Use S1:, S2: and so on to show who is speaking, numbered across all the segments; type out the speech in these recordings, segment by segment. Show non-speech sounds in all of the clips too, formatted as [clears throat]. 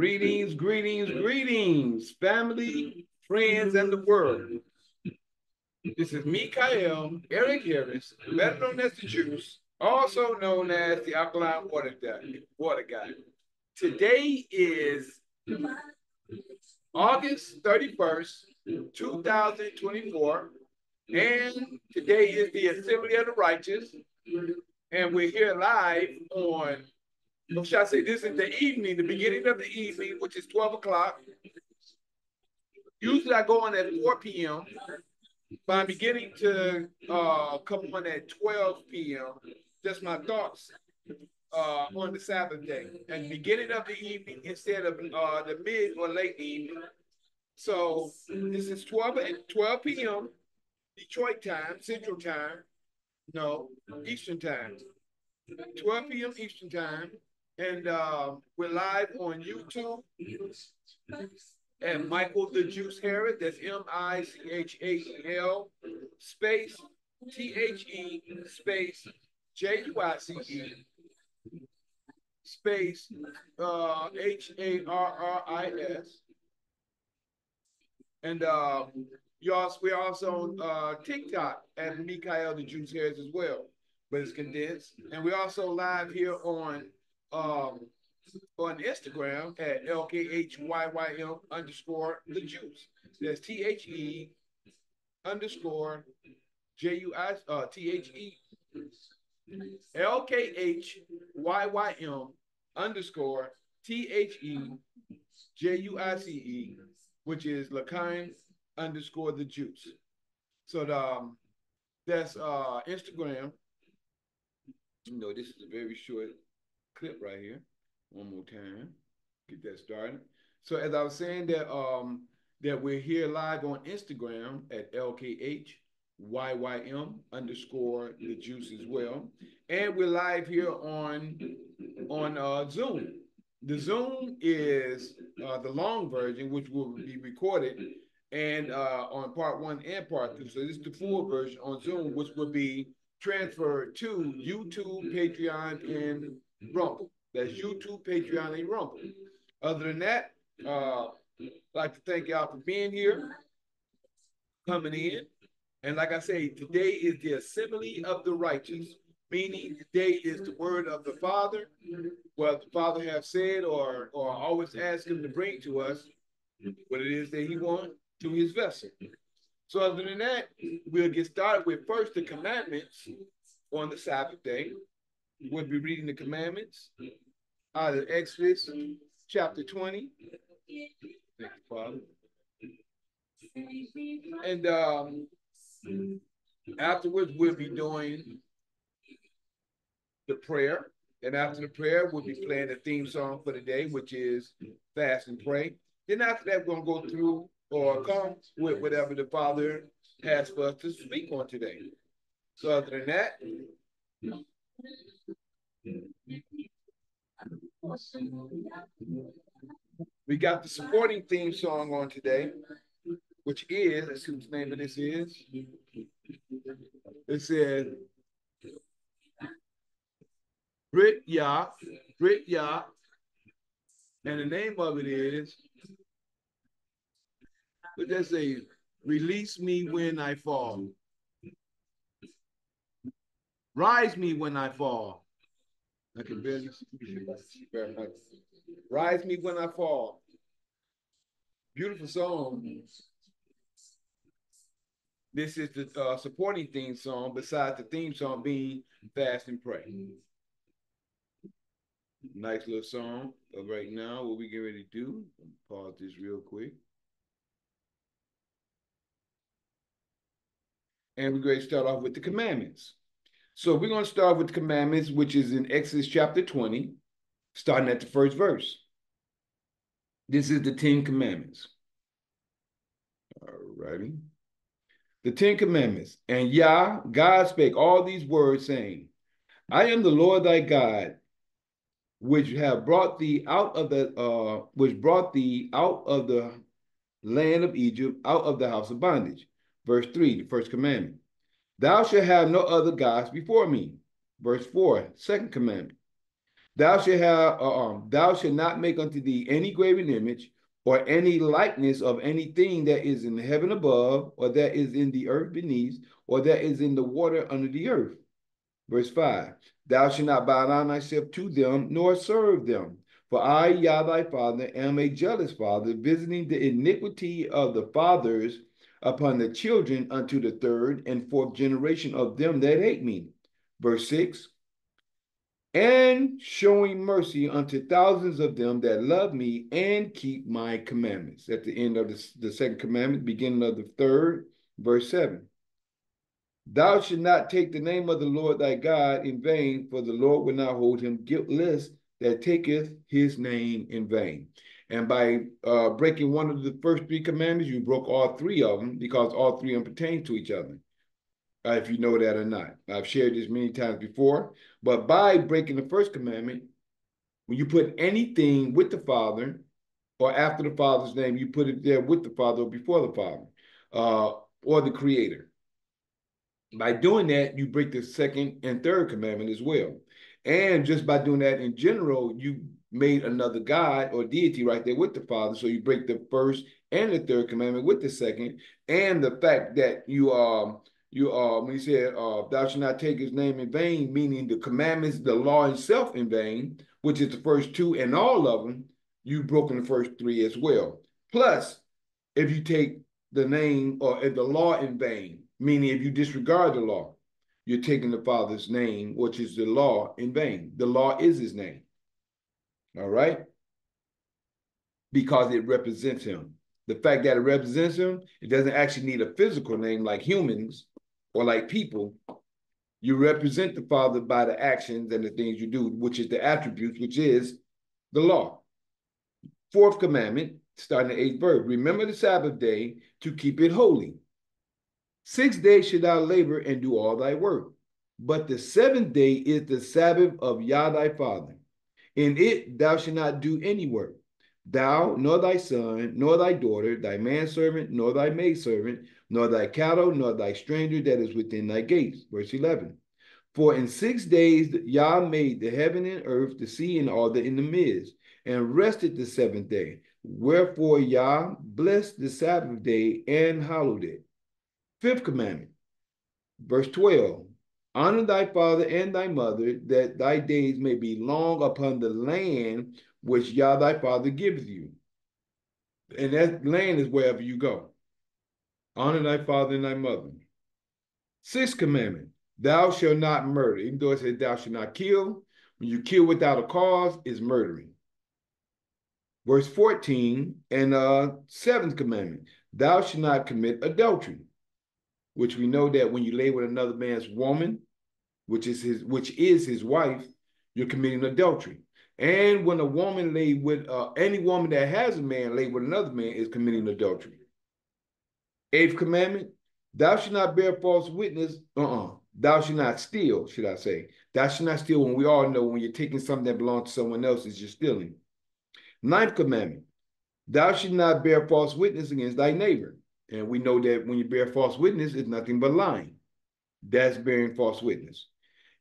S1: Greetings, greetings, greetings, family, friends, and the world. This is Mikael Eric Harris, better known as the Juice, also known as the Alkaline Water Guy. Water guy. Today is August 31st, 2024, and today is the Assembly of the Righteous, and we're here live on should I say this is the evening, the beginning of the evening, which is 12 o'clock. Usually I go on at 4 p.m. But I'm beginning to uh, come on at 12 p.m. Just my thoughts uh, on the Sabbath day. And beginning of the evening instead of uh, the mid or late evening. So this is 12 at 12 p.m. Detroit time, Central time. No, Eastern time. 12 p.m. Eastern time. And uh, we're live on YouTube and Michael the Juice Harris. That's M I C H A E L space T H E space J U I C E space uh, H A R R I S. And uh, also, we're also on uh, TikTok at Mikael the Juice Harris as well, but it's condensed. And we're also live here on um, on Instagram at LKHYYM underscore the juice. That's T H E underscore J U I uh T H E L K H Y Y M underscore T H E J U I C E, which is Lakine underscore the juice. So the, um, that's uh Instagram. You know, this is a very short clip right here. One more time. Get that started. So as I was saying that um that we're here live on Instagram at LKHYYM underscore the juice as well. And we're live here on on uh, Zoom. The Zoom is uh, the long version, which will be recorded and uh, on part one and part two. So this is the full version on Zoom, which will be transferred to YouTube, Patreon, and Rumble. That's YouTube, Patreon, and Rumble. Other than that, uh, I'd like to thank y'all for being here, coming in. And like I say, today is the assembly of the righteous, meaning today is the word of the Father, what the Father have said or, or always ask him to bring to us what it is that he wants to his vessel. So other than that, we'll get started with first the commandments on the Sabbath day. We'll be reading the commandments out of Exodus chapter 20. Thank you, Father. And um, afterwards, we'll be doing the prayer. And after the prayer, we'll be playing the theme song for the day, which is Fast and Pray. Then after that, we're going to go through or come with whatever the Father has for us to speak on today. So other than that, we got the supporting theme song on today, which is, let's see the name this is. It says Brit Yah, Brit Yah, and the name of it is, what does say? Release me when I fall. Rise me when I fall. I can barely see very much. Rise me when I fall. Beautiful song. This is the uh, supporting theme song, besides the theme song being Fast and Pray. Nice little song. But right now, what we get ready to do, pause this real quick. And we're going to start off with the commandments. So we're going to start with the commandments, which is in Exodus chapter 20, starting at the first verse. This is the Ten Commandments. All righty. The Ten Commandments. And Yah, God spake all these words, saying, I am the Lord thy God, which have brought thee out of the uh, which brought thee out of the land of Egypt, out of the house of bondage. Verse 3, the first commandment. Thou shalt have no other gods before me. Verse 4, second commandment. Thou shalt have, uh, um, thou shalt not make unto thee any graven image or any likeness of anything that is in the heaven above, or that is in the earth beneath, or that is in the water under the earth. Verse 5 Thou shalt not bow down thyself to them, nor serve them. For I, Yah thy father, am a jealous father, visiting the iniquity of the fathers upon the children unto the third and fourth generation of them that hate me. Verse 6 and showing mercy unto thousands of them that love me and keep my commandments. At the end of the, the second commandment, beginning of the third, verse 7. Thou should not take the name of the Lord thy God in vain, for the Lord will not hold him guiltless that taketh his name in vain. And by uh, breaking one of the first three commandments, you broke all three of them because all three of them pertain to each other. Uh, if you know that or not. I've shared this many times before, but by breaking the first commandment, when you put anything with the Father or after the Father's name, you put it there with the Father or before the Father uh, or the Creator. By doing that, you break the second and third commandment as well. And just by doing that in general, you made another God or deity right there with the Father. So you break the first and the third commandment with the second. And the fact that you um you uh when he said uh thou shalt not take his name in vain, meaning the commandments, the law itself in vain, which is the first two and all of them, you've broken the first three as well. Plus, if you take the name or the law in vain, meaning if you disregard the law, you're taking the Father's name, which is the law, in vain. The law is his name. All right? Because it represents him. The fact that it represents him, it doesn't actually need a physical name like humans or like people. You represent the Father by the actions and the things you do, which is the attributes, which is the law. Fourth commandment, starting the eighth verse remember the Sabbath day to keep it holy. Six days should thou labor and do all thy work. But the seventh day is the Sabbath of Yah thy Father. In it thou shalt not do any work, thou, nor thy son, nor thy daughter, thy manservant, nor thy maidservant, nor thy cattle, nor thy stranger that is within thy gates. Verse 11. For in six days Yah made the heaven and earth, the sea, and all that in the midst, and rested the seventh day. Wherefore Yah blessed the Sabbath day and hallowed it. Fifth commandment, verse 12 Honor thy father and thy mother, that thy days may be long upon the land which Yah thy father giveth you. And that land is wherever you go. Honor thy father and thy mother. Sixth commandment, thou shalt not murder. Even though it says thou shalt not kill, when you kill without a cause, is murdering. Verse 14 and uh seventh commandment, thou shalt not commit adultery which we know that when you lay with another man's woman, which is his which is his wife, you're committing adultery. And when a woman lay with uh, any woman that has a man lay with another man is committing adultery. Eighth commandment: Thou shalt not bear false witness. Uh-uh. Thou shalt not steal. Should I say? Thou shalt not steal. When we all know when you're taking something that belongs to someone else, is you're stealing. Ninth commandment: Thou shalt not bear false witness against thy neighbor. And we know that when you bear false witness, it's nothing but lying. That's bearing false witness.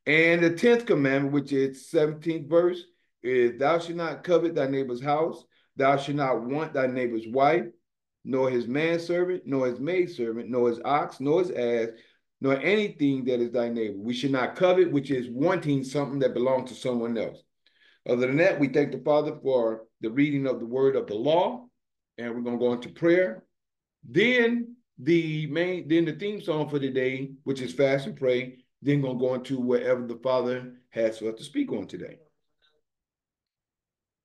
S1: And the 10th commandment, which is 17th verse, is thou shalt not covet thy neighbor's house, thou shalt not want thy neighbor's wife, nor his manservant, nor his maidservant, nor his ox, nor his ass, nor anything that is thy neighbor. We should not covet, which is wanting something that belongs to someone else. Other than that, we thank the Father for the reading of the word of the law, and we're going to go into prayer. Then the main, then the theme song for the day, which is fast and pray. Then gonna go into wherever the Father has for us to speak on today.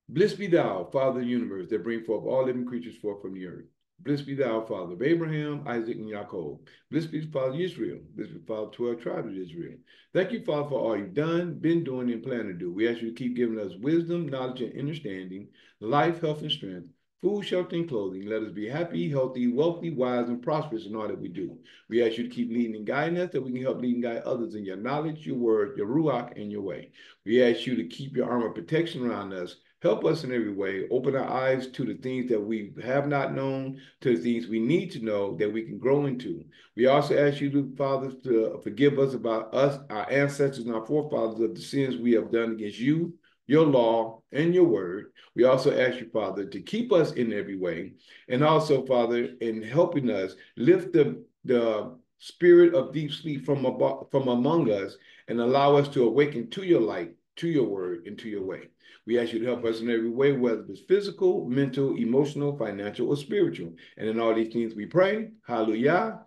S1: Blessed be thou, Father of the universe, that bring forth all living creatures forth from the earth. Blessed be thou, Father of Abraham, Isaac, and Jacob. Blessed be the Father of Israel. Blessed be the Father of 12 tribes of Israel. Thank you, Father, for all you've done, been doing, and plan to do. We ask you to keep giving us wisdom, knowledge, and understanding, life, health, and strength food, shelter, and clothing. Let us be happy, healthy, wealthy, wise, and prosperous in all that we do. We ask you to keep leading and guiding us, that we can help lead and guide others in your knowledge, your word, your ruach, and your way. We ask you to keep your armor protection around us. Help us in every way. Open our eyes to the things that we have not known, to the things we need to know that we can grow into. We also ask you, to, Father, to forgive us about us, our ancestors, and our forefathers of the sins we have done against you, your law, and your word. We also ask you, Father, to keep us in every way. And also, Father, in helping us lift the, the spirit of deep sleep from, above, from among us and allow us to awaken to your light, to your word, and to your way. We ask you to help us in every way, whether it's physical, mental, emotional, financial, or spiritual. And in all these things we pray. Hallelujah.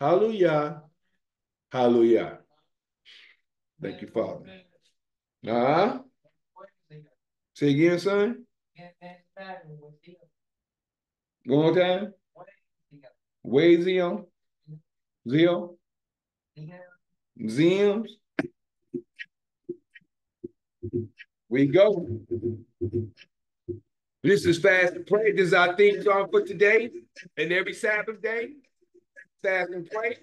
S1: Hallelujah. Hallelujah. Thank you, Father. Uh-huh. Say again, son. One more time. Way Zeal. Zeal. Zims. We go. This is fast and pray. This is our theme song for today and every Sabbath day. Fast and pray.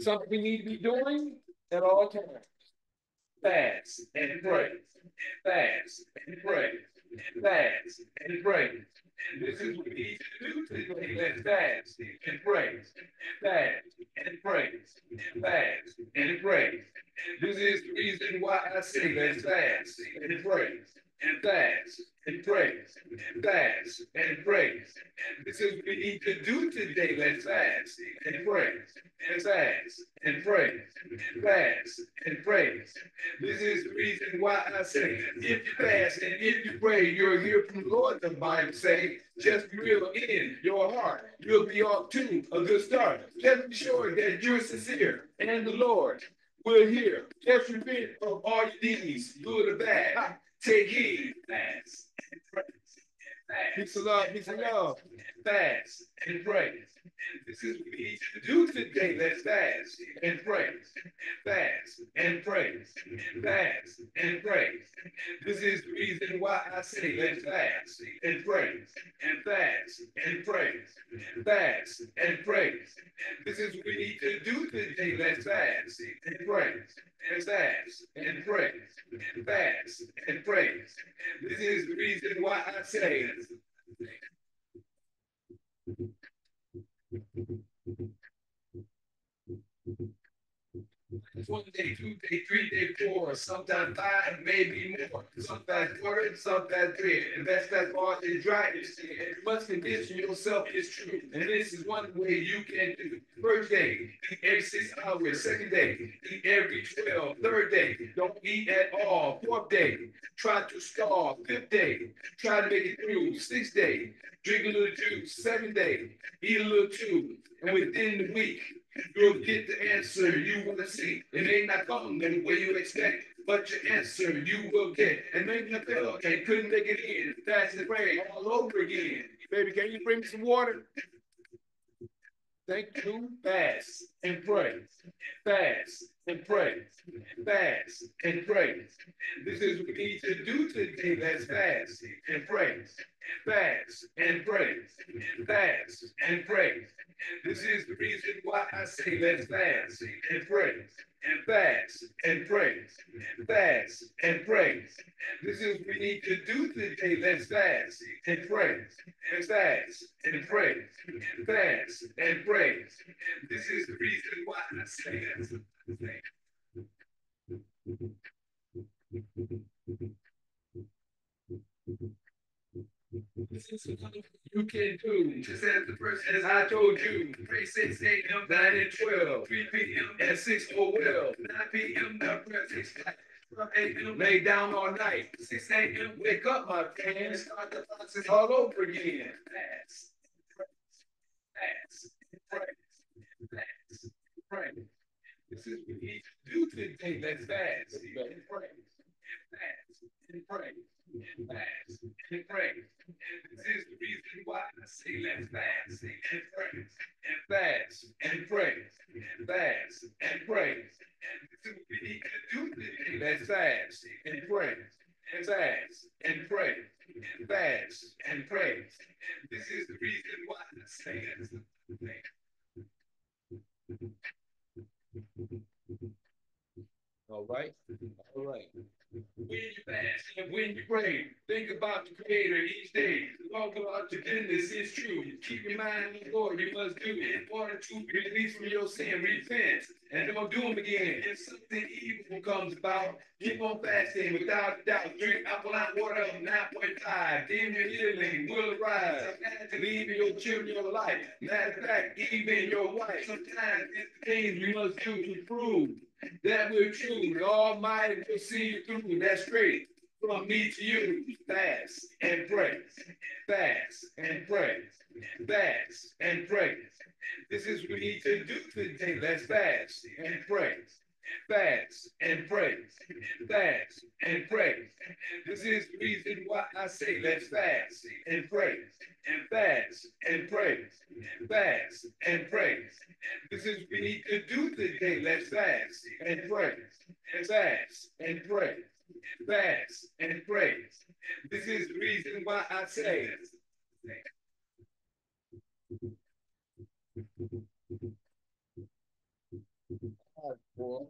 S1: Something we need to be doing at all times. Fast and pray. Fast and pray. Fast and pray. This is what we need to do today. Let's fast and pray. Fast and pray. Fast and pray. This is the reason why I say let's fast and pray and fast and praise, and fast and praise. This is what we need to do today. Let's fast and praise, and fast and praise, fast and praise. This is the reason why I say, if you fast and if you pray, you'll hear from the Lord. The Bible say, just real in your heart, you'll be off to a good start. Just be sure that you're sincere, and the Lord will hear. Just repent of all your deeds, good or bad. Take heed, fast and praise. Peace of love, peace of love. Fast and praise. This is what we need to do today. Let's fast and praise. Fast and praise. Fast and praise. This is the reason why I say let's fast and praise. And fast and praise. Fast and praise. This is what we need to do today. Let's fast and praise. And fast and praise. And fast and praise. This is the reason why I say one day, two day, three day, four, sometimes five, maybe more. Sometimes quarter, sometimes three. And that's that part is dry. You see, and you must condition yourself is true. And this is one way you can do. First day, every six hours. Second day, every 12. Third day, don't eat at all. Fourth day, try to starve. Fifth day, try to make it through. Sixth day, drink a little juice. Seventh day, eat a little too. And within the week, You'll get the answer you want to see. It may not come the way you expect, but your answer you will get. And maybe you feel okay, couldn't make it in. Fast and pray all over again. Baby, can you bring me some water? Thank you. Fast and pray. Fast and pray. Fast and pray. This is what we need to do today. Let's fast and pray. Fast and pray. Fast and pray. This is the reason why I say let's fast and pray and fast and praise, fast and praise. This is we need to do today. Let's fast and praise, and fast and praise, fast and praise. This is the reason why I say that. You can do just as the person as I told you. Pray 6 a.m., 9 and 12, 3 p.m. at 6 oh well, 9 p.m. the presence. 12 a.m. lay down all night. 6 a.m. wake up, my friend, start the process all over again. Fast, fast, praise, fast, praise. This is what to do today. Let's fast pray, fast and pray and fast and pray. This is the reason why I say let's fast and pray and fast and pray and fast and pray. This is we need to do today. Let's fast and pray and fast and pray and fast and pray. This is the reason why I say let's all right. All right. When you fast and when you pray, think about the Creator each day. Talk about your goodness it's true. Keep your mind on Lord, you must do it. in order to release from your sin. Repent and don't do them again. If something evil comes about, keep on fasting without doubt. Drink alkaline water of 9.5. Demon healing will arise. Leaving your children your life. Matter of fact, even your wife. Sometimes it's things we must do to prove that we're true. The Almighty will see you through. That's great. From me to you, fast and pray. Fast and pray. Fast and pray. This is what we need to do today. Let's fast and pray. Fast and pray. Fast and pray. This is the reason why I say let's fast and pray. And fast and pray. Fast and pray. This is what we need to do today. Let's fast and pray. Fast and pray. Fast and pray. This is the reason why I say All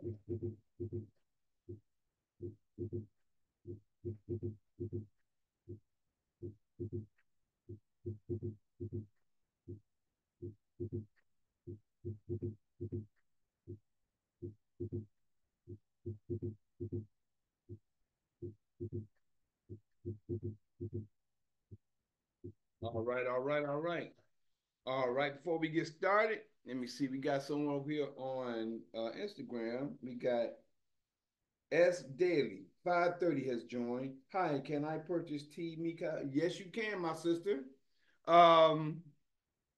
S1: right, all right, all right. All right, before we get started, let me see. We got someone over here on uh, Instagram. We got S Daily 530 has joined. Hi, can I purchase tea, Mika? Yes, you can, my sister. Um,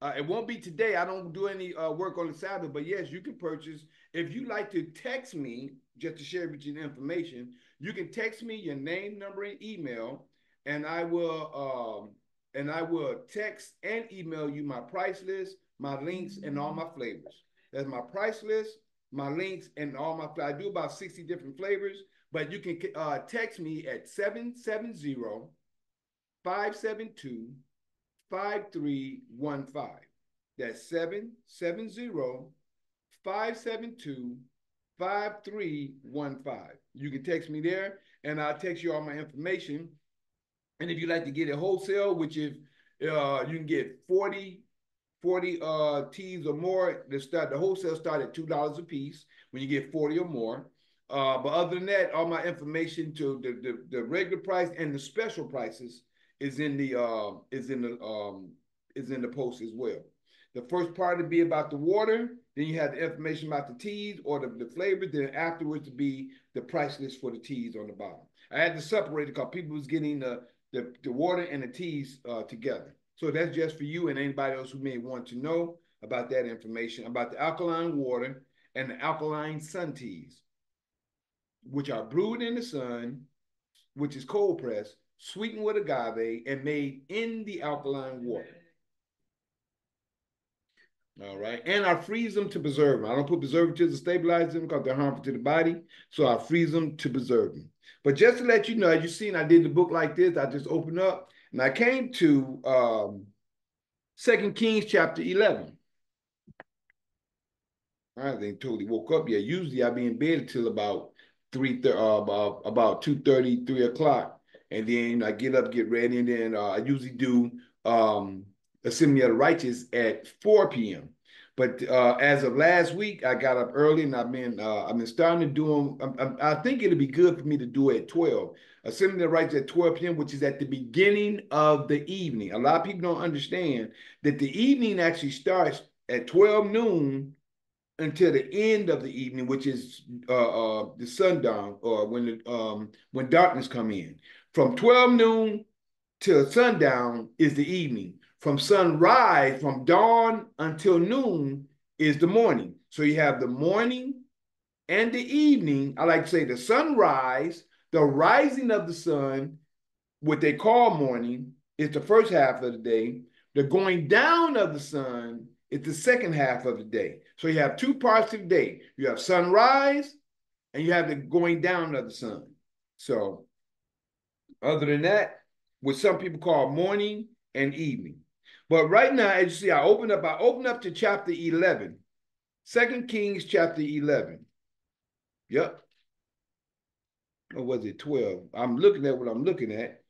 S1: uh, it won't be today. I don't do any uh, work on the Sabbath, but yes, you can purchase. If you like to text me just to share with you the information, you can text me your name, number, and email, and I will um, and I will text and email you my price list, my links, and all my flavors. That's my price list, my links, and all my. I do about 60 different flavors, but you can uh, text me at 770 572 5315. That's 770 572 5315. You can text me there, and I'll text you all my information and if you like to get it wholesale, which if uh, you can get 40, 40 uh, teas or more, the start the wholesale start at two dollars a piece when you get 40 or more. Uh, but other than that, all my information to the, the, the regular price and the special prices is in the uh, is in the um, is in the post as well. The first part to be about the water, then you have the information about the teas or the, the flavors, then afterwards to be the price list for the teas on the bottom. I had to separate it because people was getting the the, the water and the teas uh, together. So that's just for you and anybody else who may want to know about that information about the alkaline water and the alkaline sun teas, which are brewed in the sun, which is cold pressed, sweetened with agave, and made in the alkaline water. All right. And I freeze them to preserve them. I don't put preservatives to stabilize them because they're harmful to the body. So I freeze them to preserve them. But just to let you know, as you've seen, I did the book like this. I just opened up and I came to um Second Kings chapter 11. I think totally woke up yet. Usually I be in bed until about three uh, about about 2 30, 3 o'clock. And then I get up, get ready, and then uh, I usually do um Assembly of the Righteous at 4 p.m. But uh, as of last week, I got up early and I've been uh, I've been starting to do them. I, think it'll be good for me to do it at 12. Assembly of the Righteous at 12 p.m., which is at the beginning of the evening. A lot of people don't understand that the evening actually starts at 12 noon until the end of the evening, which is uh, uh, the sundown or when the, um, when darkness come in. From 12 noon till sundown is the evening from sunrise, from dawn until noon is the morning. So you have the morning and the evening. I like to say the sunrise, the rising of the sun, what they call morning, is the first half of the day. The going down of the sun is the second half of the day. So you have two parts of the day. You have sunrise and you have the going down of the sun. So other than that, what some people call morning and evening. But right now, as you see, I open up, I open up to chapter 11. Second Kings chapter 11. Yep. or was it 12? I'm looking at what I'm looking at.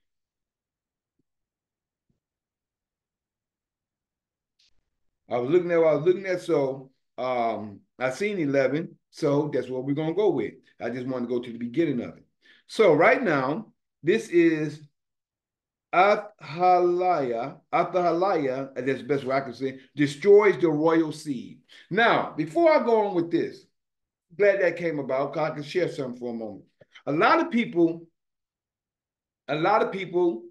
S1: I was looking at what I was looking at. So um, I seen 11. So that's what we're going to go with. I just want to go to the beginning of it. So right now, this is Athaliah, Athaliah, that's the best way I can say, destroys the royal seed. Now, before I go on with this, glad that came about because I can share something for a moment. A lot of people, a lot of people,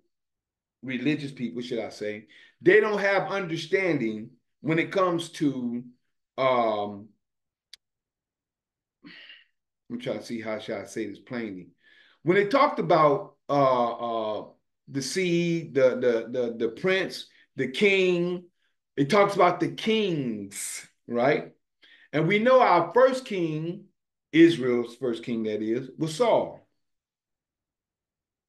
S1: religious people, should I say, they don't have understanding when it comes to um I'm trying to see how I should I say this plainly. When they talked about uh uh the seed, the the the the prince, the king, it talks about the kings, right? And we know our first king, Israel's first king that is, was Saul.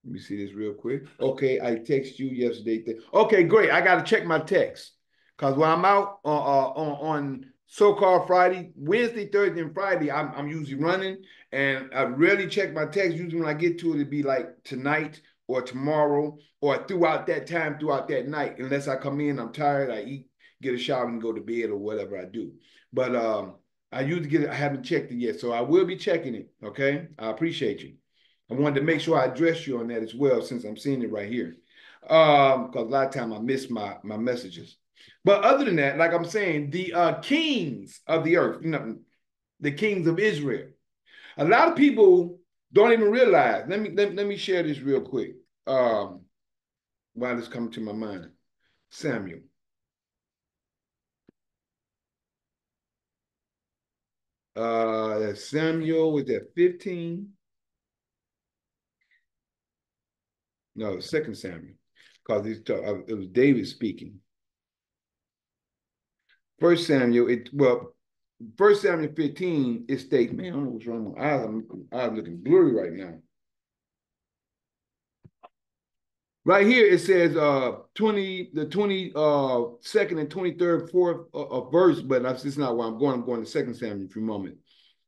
S1: Let me see this real quick. Okay, I text you yesterday. Okay, great. I got to check my text. Because when I'm out uh, uh, on, on so-called Friday, Wednesday, Thursday, and Friday, I'm, I'm usually running, and I rarely check my text. Usually, when I get to it, it'd be like tonight or tomorrow or throughout that time, throughout that night. Unless I come in, I'm tired, I eat, get a shower, and go to bed or whatever I do. But um, I usually get it. I haven't checked it yet, so I will be checking it. Okay, I appreciate you. I wanted to make sure I address you on that as well, since I'm seeing it right here. Um, because a lot of time I miss my my messages. But other than that, like I'm saying, the uh, kings of the earth, you know, the kings of Israel. A lot of people don't even realize. Let me let, let me share this real quick. Um, while this coming to my mind, Samuel. Uh, Samuel was at 15. No, Second Samuel, because uh, it was David speaking. First Samuel, it well, First Samuel 15, it states, man, I don't know what's wrong with my eyes. I'm, I'm looking blurry right now. Right here it says uh 20, the 22nd uh, and 23rd, fourth uh, uh, verse, but that's just not where I'm going. I'm going to Second Samuel for a moment.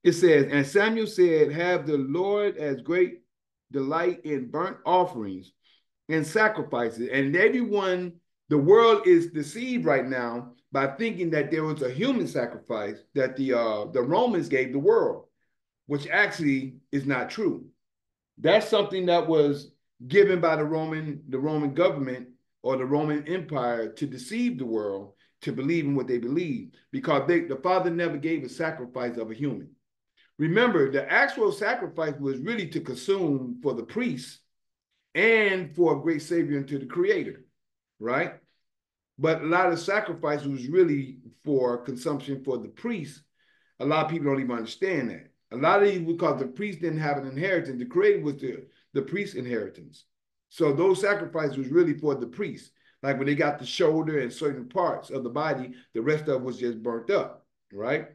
S1: It says, and Samuel said, Have the Lord as great delight in burnt offerings and sacrifices. And everyone, the world is deceived right now by thinking that there was a human sacrifice that the uh, the Romans gave the world, which actually is not true. That's something that was given by the Roman the Roman government or the Roman Empire to deceive the world to believe in what they believe because they, the Father never gave a sacrifice of a human. Remember, the actual sacrifice was really to consume for the priests and for a great savior into the creator, right? But a lot of sacrifice was really for consumption for the priests. A lot of people don't even understand that. A lot of these because the priests didn't have an inheritance. The creator was the, the priest's inheritance. So those sacrifices was really for the priests. Like when they got the shoulder and certain parts of the body, the rest of it was just burnt up, right?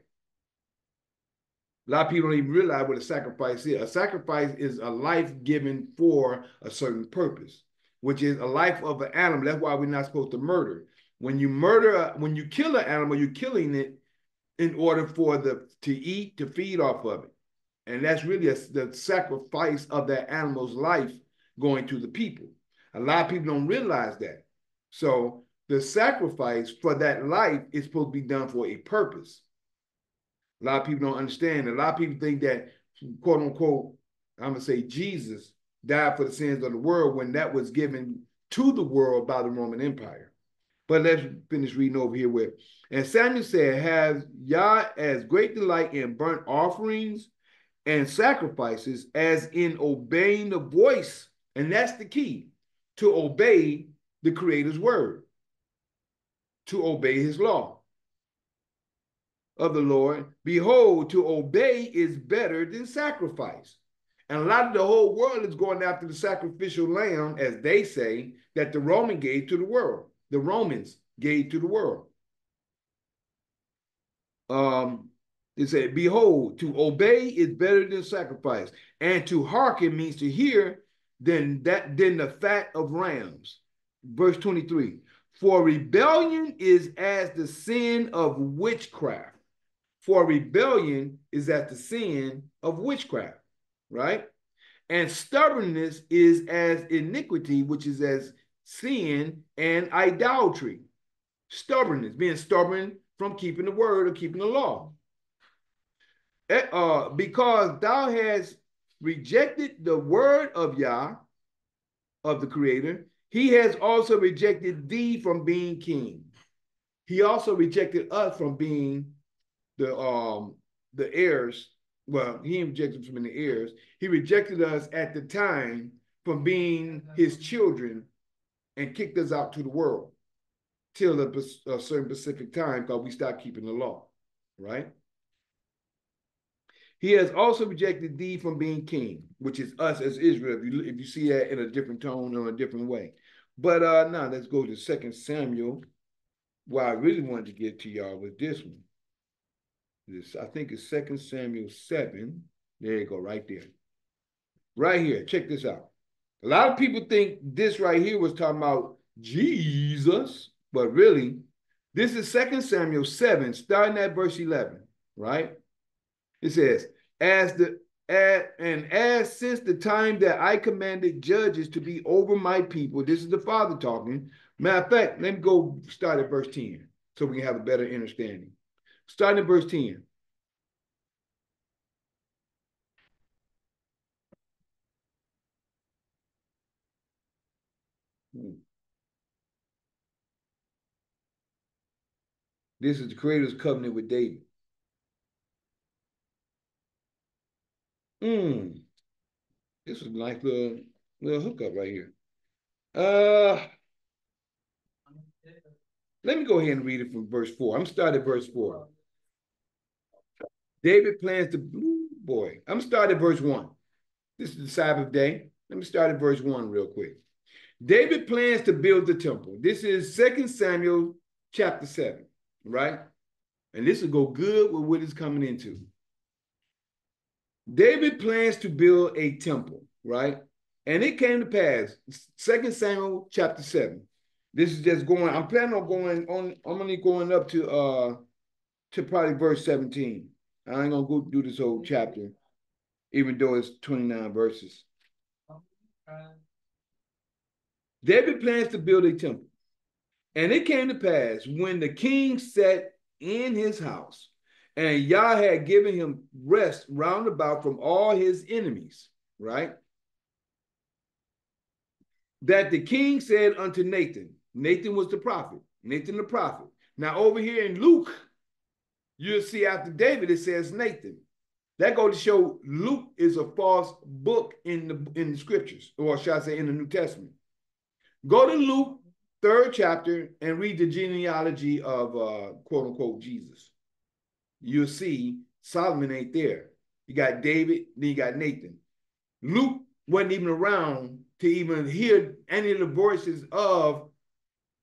S1: A lot of people don't even realize what a sacrifice is. A sacrifice is a life given for a certain purpose which is a life of an animal. That's why we're not supposed to murder. When you murder, when you kill an animal, you're killing it in order for the to eat, to feed off of it. And that's really a, the sacrifice of that animal's life going to the people. A lot of people don't realize that. So the sacrifice for that life is supposed to be done for a purpose. A lot of people don't understand. A lot of people think that, quote unquote, I'm going to say Jesus died for the sins of the world when that was given to the world by the Roman Empire. But let's finish reading over here with. And Samuel said, Has Yah as great delight in burnt offerings and sacrifices as in obeying the voice? And that's the key to obey the Creator's word, to obey his law of the Lord. Behold, to obey is better than sacrifice. And a lot of the whole world is going after the sacrificial lamb, as they say, that the Roman gave to the world. The Romans gave to the world. Um, it said, Behold, to obey is better than sacrifice, and to hearken means to hear than that than the fat of rams. Verse 23. For rebellion is as the sin of witchcraft. For rebellion is as the sin of witchcraft right? And stubbornness is as iniquity, which is as sin and idolatry. Stubbornness, being stubborn from keeping the word or keeping the law. Eh, uh, because thou hast rejected the word of Yah, of the Creator, he has also rejected thee from being king. He also rejected us from being the um the heirs. Well, he rejected us from the heirs. He rejected us at the time from being his children and kicked us out to the world till a, a certain specific time because we stopped keeping the law, right? He has also rejected thee from being king, which is us as Israel. If you if you see that in a different tone or a different way. But uh now let's go to Second Samuel. What I really wanted to get to y'all was this one. This I think it's Second Samuel 7. There you go, right there. Right here. Check this out. A lot of people think this right here was talking about Jesus, but really, this is Second Samuel 7, starting at verse 11, right? It says, as the as, and as since the time that I commanded judges to be over my people, this is the Father talking. Matter of fact, let me go start at verse 10 so we can have a better understanding. Starting at verse 10. Hmm. This is the Creator's covenant with David. Mm. This is a nice little, little hookup right here. Uh, let me go ahead and read it from verse 4. I'm starting at verse 4. David plans to, boy, I'm starting at verse 1. This is the Sabbath day. Let me start at verse 1 real quick. David plans to build the temple. This is Second Samuel chapter 7, right? And this will go good with what is coming into. David plans to build a temple, right? And it came to pass, Second Samuel chapter 7. This is just going, I'm planning on going on, I'm only going up to uh to probably verse 17. I ain't gonna go do this whole chapter, even though it's 29 verses. David plans to build a temple. And it came to pass when the king sat in his house and Yah had given him rest round about from all his enemies, right? That the king said unto Nathan, Nathan was the prophet, Nathan the prophet. Now, over here in Luke, you'll see after David, it says Nathan. That goes to show Luke is a false book in the in the scriptures, or shall I say in the New Testament. Go to Luke, third chapter, and read the genealogy of uh, quote unquote Jesus you'll see Solomon ain't there. You got David, then you got Nathan. Luke wasn't even around to even hear any of the voices of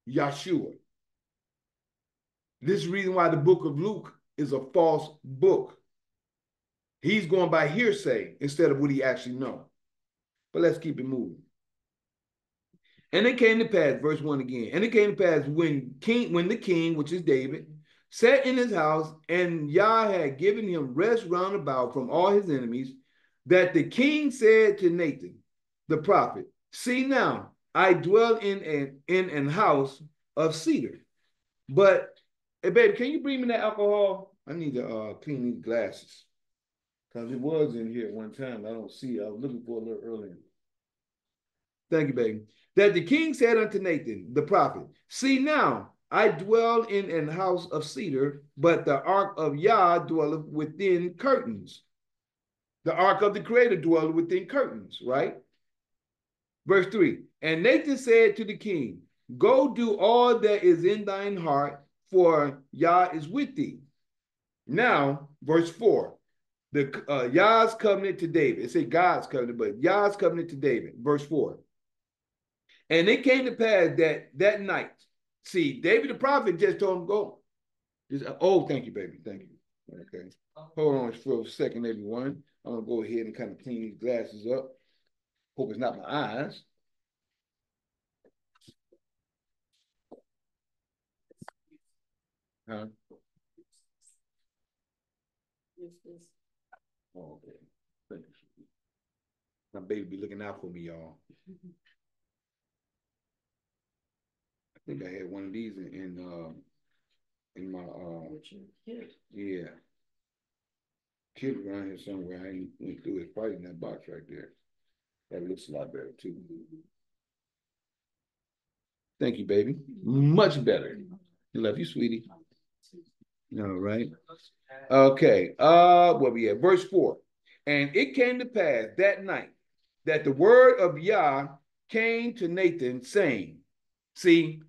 S1: Yeshua. This is the reason why the book of Luke is a false book. He's going by hearsay instead of what he actually know. But let's keep it moving. And it came to pass, verse 1 again. And it came to pass when king, when the king, which is David, sat in his house, and Yah had given him rest round about from all his enemies, that the king said to Nathan, the prophet, See now, I dwell in an in an house of cedar. But hey baby, can you bring me that alcohol? I need to uh, clean these glasses. Because it was in here one time. I don't see. I was looking for a little earlier. Thank you, baby. That the king said unto Nathan, the prophet, See now, I dwell in an house of cedar, but the ark of Yah dwelleth within curtains. The ark of the Creator dwelleth within curtains, right? Verse 3 And Nathan said to the king, Go do all that is in thine heart, for Yah is with thee. Now, verse 4 the uh, Yah's covenant to David. It said God's covenant, but Yah's covenant to David. Verse 4. And it came to pass that that night See, David the prophet just told him go. Just, oh, thank you, baby. Thank you. Okay. Hold on for a second, everyone. I'm gonna go ahead and kind of clean these glasses up. Hope it's not my eyes. Huh? Yes, Oh, okay. Thank you. My baby be looking out for me, y'all. [laughs] I think I had one of these in, in uh in my uh yeah. Kid around here somewhere. I ain't went through it. Probably in that box right there. That looks a lot better too. Thank you, baby. Much better. Love you, sweetie. All right. Okay. Uh, where we at? Verse four. And it came to pass that night that the word of Yah came to Nathan, saying, "See,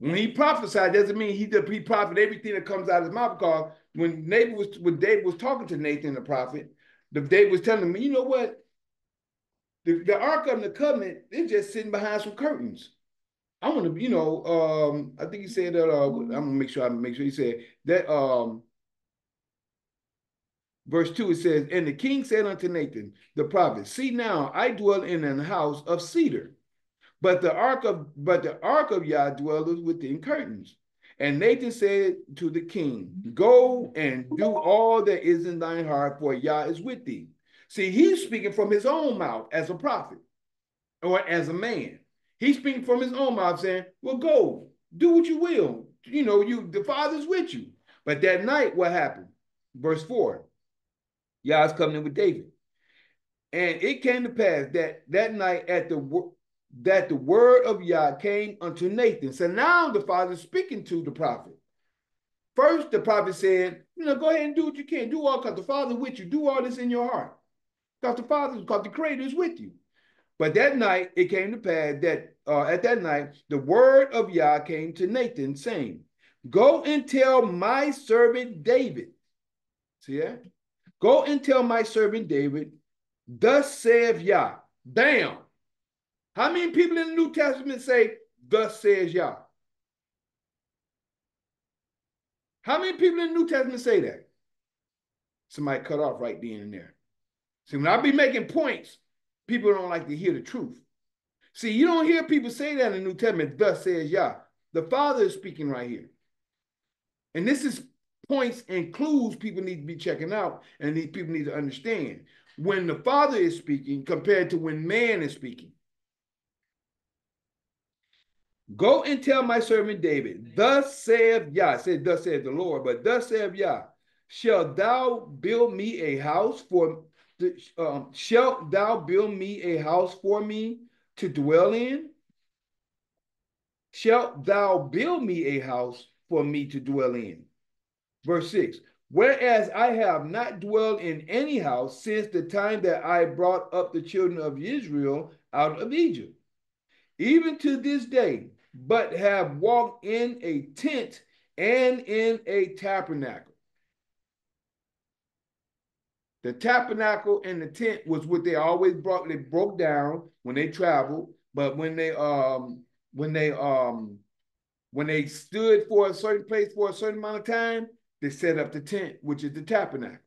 S1: when he prophesied, doesn't mean he did he prophet everything that comes out of his mouth. Because when Nathan was when David was talking to Nathan the prophet, the David was telling him, you know what? The, the Ark of the Covenant is just sitting behind some curtains. I want to, you know, um, I think he said that. Uh, I'm gonna make sure I make sure he said that. Um, verse two it says, and the king said unto Nathan the prophet, See now, I dwell in an house of cedar, but the ark of but the ark of Yah dwelleth within curtains. And Nathan said to the king, Go and do all that is in thine heart, for Yah is with thee. See, he's speaking from his own mouth as a prophet or as a man. He's speaking from his own mouth, saying, Well, go, do what you will. You know, you the Father's with you. But that night, what happened? Verse 4. Yah's coming in with David. And it came to pass that that night at the that the word of Yah came unto Nathan. So now the father's speaking to the prophet. First, the prophet said, you know, go ahead and do what you can. Do all because the father with you. Do all this in your heart. Because the father, because the creator is with you. But that night it came to pass that uh, at that night the word of Yah came to Nathan, saying, Go and tell my servant David. See that? Go and tell my servant David, thus saith Yah. Damn. How many people in the New Testament say, thus says Yah? How many people in the New Testament say that? Somebody cut off right then and there. See, when I be making points, people don't like to hear the truth. See, you don't hear people say that in the New Testament, thus says Yah. The Father is speaking right here. And this is points and clues people need to be checking out and these people need to understand when the Father is speaking compared to when man is speaking. Go and tell my servant David, thus saith Yah, said thus saith the Lord, but thus saith Yah, shall thou build me a house for um, shalt thou build me a house for me to dwell in? Shalt thou build me a house for me to dwell in? Verse 6 Whereas I have not dwelled in any house since the time that I brought up the children of Israel out of Egypt, even to this day, but have walked in a tent and in a tabernacle. The tabernacle and the tent was what they always brought. They broke down when they traveled, but when they um when they um when they stood for a certain place for a certain amount of time, they set up the tent, which is the tabernacle,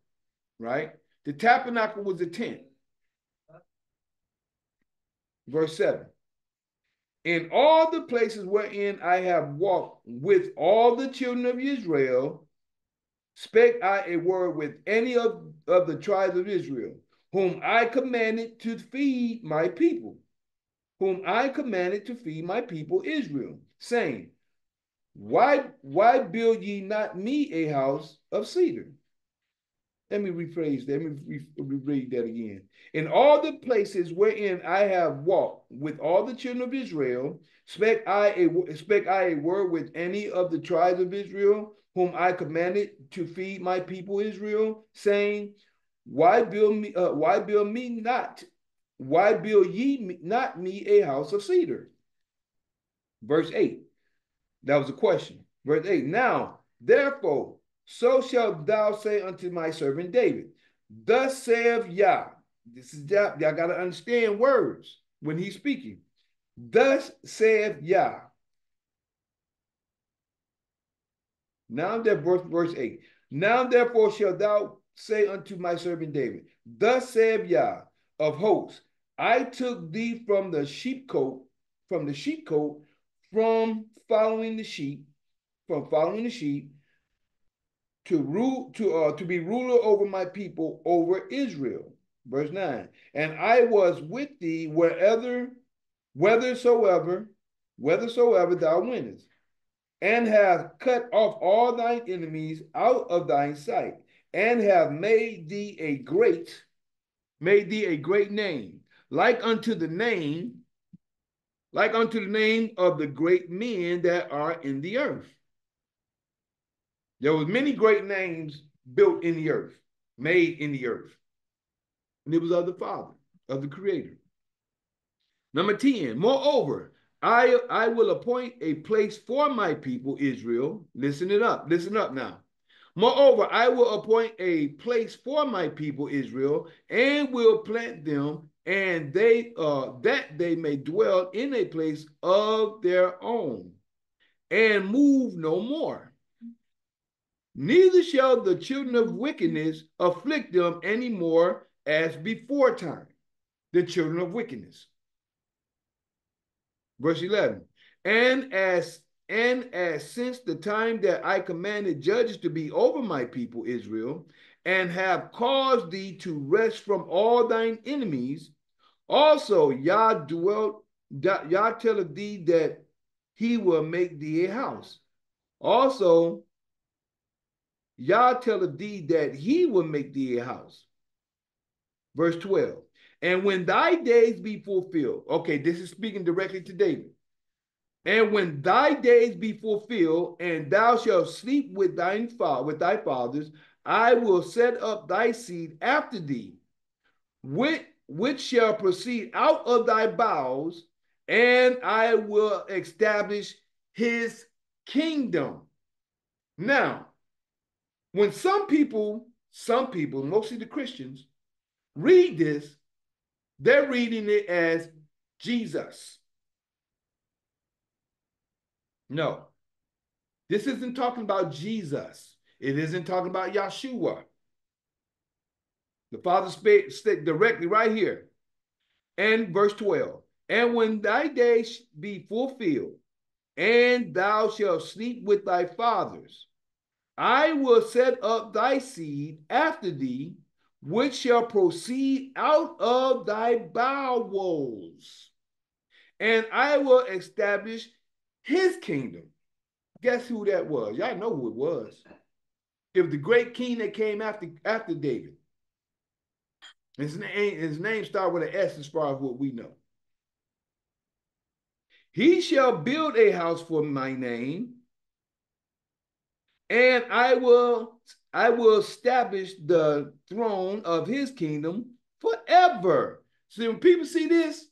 S1: right? The tabernacle was a tent. Verse 7 In all the places wherein I have walked with all the children of Israel, spake I a word with any of, of the tribes of Israel, whom I commanded to feed my people, whom I commanded to feed my people Israel, saying, why, why build ye not me a house of cedar? Let me rephrase that. Let me re read that again. In all the places wherein I have walked with all the children of Israel, spec I a spec I a word with any of the tribes of Israel, whom I commanded to feed my people Israel, saying, Why build me? Uh, why build me not? Why build ye not me a house of cedar? Verse eight. That was a question. Verse 8 Now, therefore, so shalt thou say unto my servant David, Thus saith Yah. This is Yah. Y'all got to understand words when he's speaking. Thus saith Yah. Now verse, verse 8. Now therefore shalt thou say unto my servant David, Thus saith Yah of hosts, I took thee from the sheepcote, from the sheepcote, from following the sheep, from following the sheep, to rule to uh, to be ruler over my people over Israel. Verse 9. And I was with thee wherever, whithersoever, whithersoever thou wentest, and have cut off all thine enemies out of thine sight, and have made thee a great, made thee a great name, like unto the name, like unto the name of the great men that are in the earth. There was many great names built in the earth, made in the earth. And it was of the Father, of the Creator. Number 10, moreover, I, I will appoint a place for my people, Israel. Listen it up. Listen up now. Moreover, I will appoint a place for my people, Israel, and will plant them, and they uh, that they may dwell in a place of their own, and move no more. Neither shall the children of wickedness afflict them any more as before time, the children of wickedness. Verse 11. And as and as since the time that I commanded judges to be over my people Israel, and have caused thee to rest from all thine enemies, also Yah dwelt, Yah telleth thee that he will make thee a house. Also, Yah telleth thee that he will make thee a house. Verse 12. And when thy days be fulfilled, okay, this is speaking directly to David. And when thy days be fulfilled, and thou shalt sleep with thine father, with thy fathers, I will set up thy seed after thee, which, which shall proceed out of thy bowels, and I will establish his kingdom. Now, when some people, some people, mostly the Christians, read this, they're reading it as Jesus. No, this isn't talking about Jesus. It isn't talking about Yeshua. The Father spake, spake directly right here. And verse 12. And when thy days be fulfilled, and thou shalt sleep with thy fathers, I will set up thy seed after thee, which shall proceed out of thy bowels, and I will establish his kingdom. Guess who that was? Y'all know who it was. It was the great king that came after after David. His name, his name started with an S as far as what we know. He shall build a house for my name, and I will I will establish the throne of his kingdom forever. So when people see this,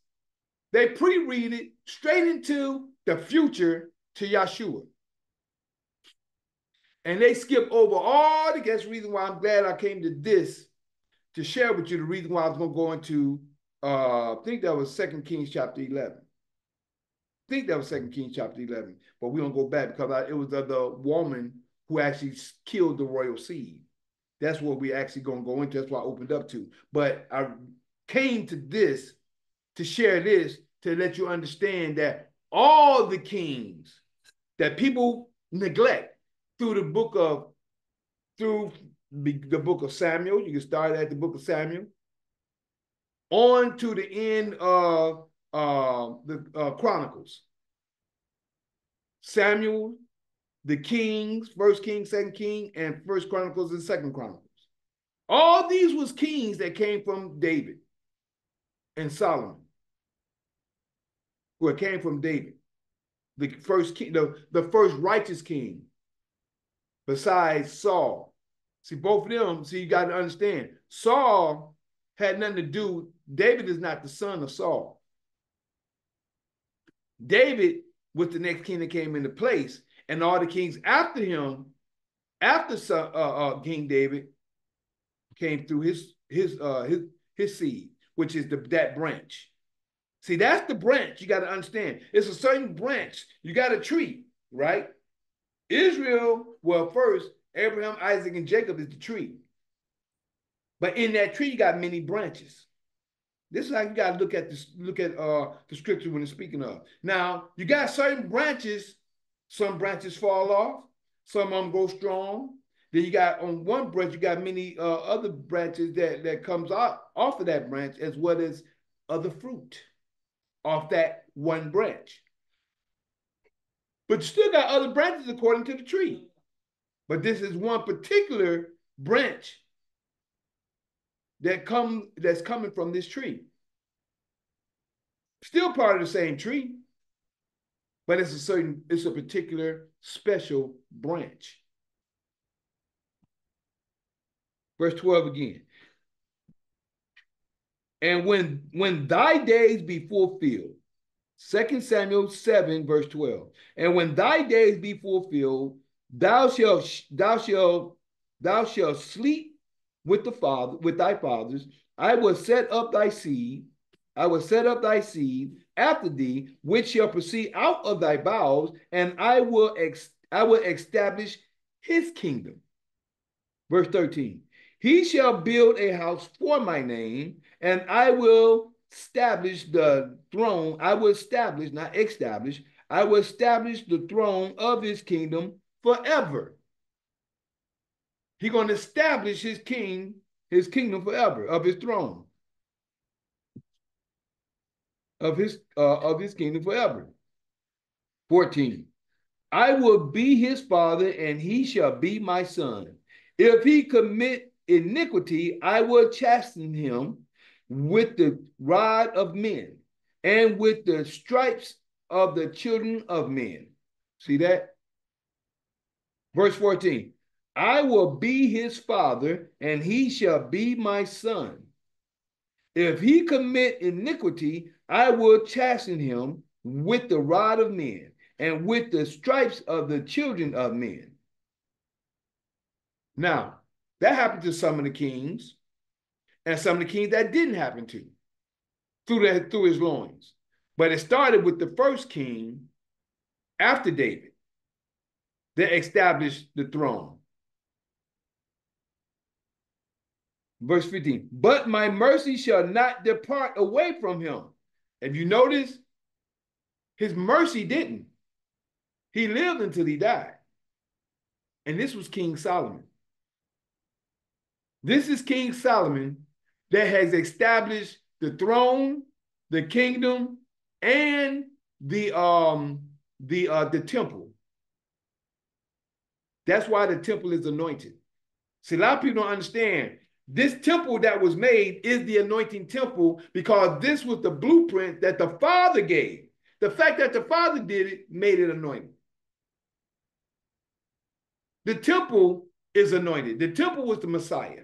S1: they pre-read it straight into the future to Yeshua. And they skip over all the guess reason why I'm glad I came to this to share with you the reason why I was going to go into uh I think that was Second Kings chapter 11. I think that was Second Kings chapter 11, but we don't go back because I, it was the, the woman who actually killed the royal seed. That's what we actually going to go into. That's what I opened up to. But I came to this to share this to let you understand that all the kings that people neglect through the book of through the book of Samuel. You can start at the book of Samuel on to the end of uh, the uh, Chronicles. Samuel, the Kings, First King, Second King, and First Chronicles and Second Chronicles. All these was kings that came from David and Solomon who came from David, the first king, the, the first righteous king, besides Saul. See, both of them, see, you got to understand, Saul had nothing to do, David is not the son of Saul. David was the next king that came into place, and all the kings after him, after uh, uh, King David, came through his his uh, his his seed, which is the that branch. See, that's the branch you got to understand. It's a certain branch you got a tree, right? Israel, well, first, Abraham, Isaac, and Jacob is the tree. But in that tree, you got many branches. This is how you got to look at this, look at uh the scripture when it's speaking of. Now, you got certain branches, some branches fall off, some of them go strong, Then you got on one branch, you got many uh, other branches that that comes off off of that branch, as well as other fruit off that one branch. But you still got other branches according to the tree. But this is one particular branch that come that's coming from this tree. Still part of the same tree, but it's a certain, it's a particular special branch. Verse 12 again. And when when thy days be fulfilled, Second Samuel 7, verse 12. And when thy days be fulfilled, thou shalt thou shalt thou shalt sleep with the father with thy fathers. I will set up thy seed. I will set up thy seed after thee, which shall proceed out of thy bowels, and I will ex, I will establish his kingdom. Verse 13. He shall build a house for my name, and I will establish the throne. I will establish, not establish, I will establish the throne of his kingdom forever. He's going to establish his king, his kingdom forever, of his throne. Of his uh, of his kingdom forever. 14. I will be his father, and he shall be my son. If he commit iniquity, I will chasten him with the rod of men and with the stripes of the children of men. See that? Verse 14 I will be his father, and he shall be my son. If he commit iniquity, I will chasten him with the rod of men and with the stripes of the children of men. Now, that happened to some of the kings, and some of the kings that didn't happen to through that through his loins. But it started with the first king after David that established the throne. Verse 15, but my mercy shall not depart away from him. If you notice, his mercy didn't. He lived until he died. And this was King Solomon. This is King Solomon that has established the throne, the kingdom, and the um the uh the temple. That's why the temple is anointed. See, a lot of people don't understand. This temple that was made is the anointing temple because this was the blueprint that the Father gave. The fact that the Father did it made it anointed. The temple is anointed. The temple was the Messiah.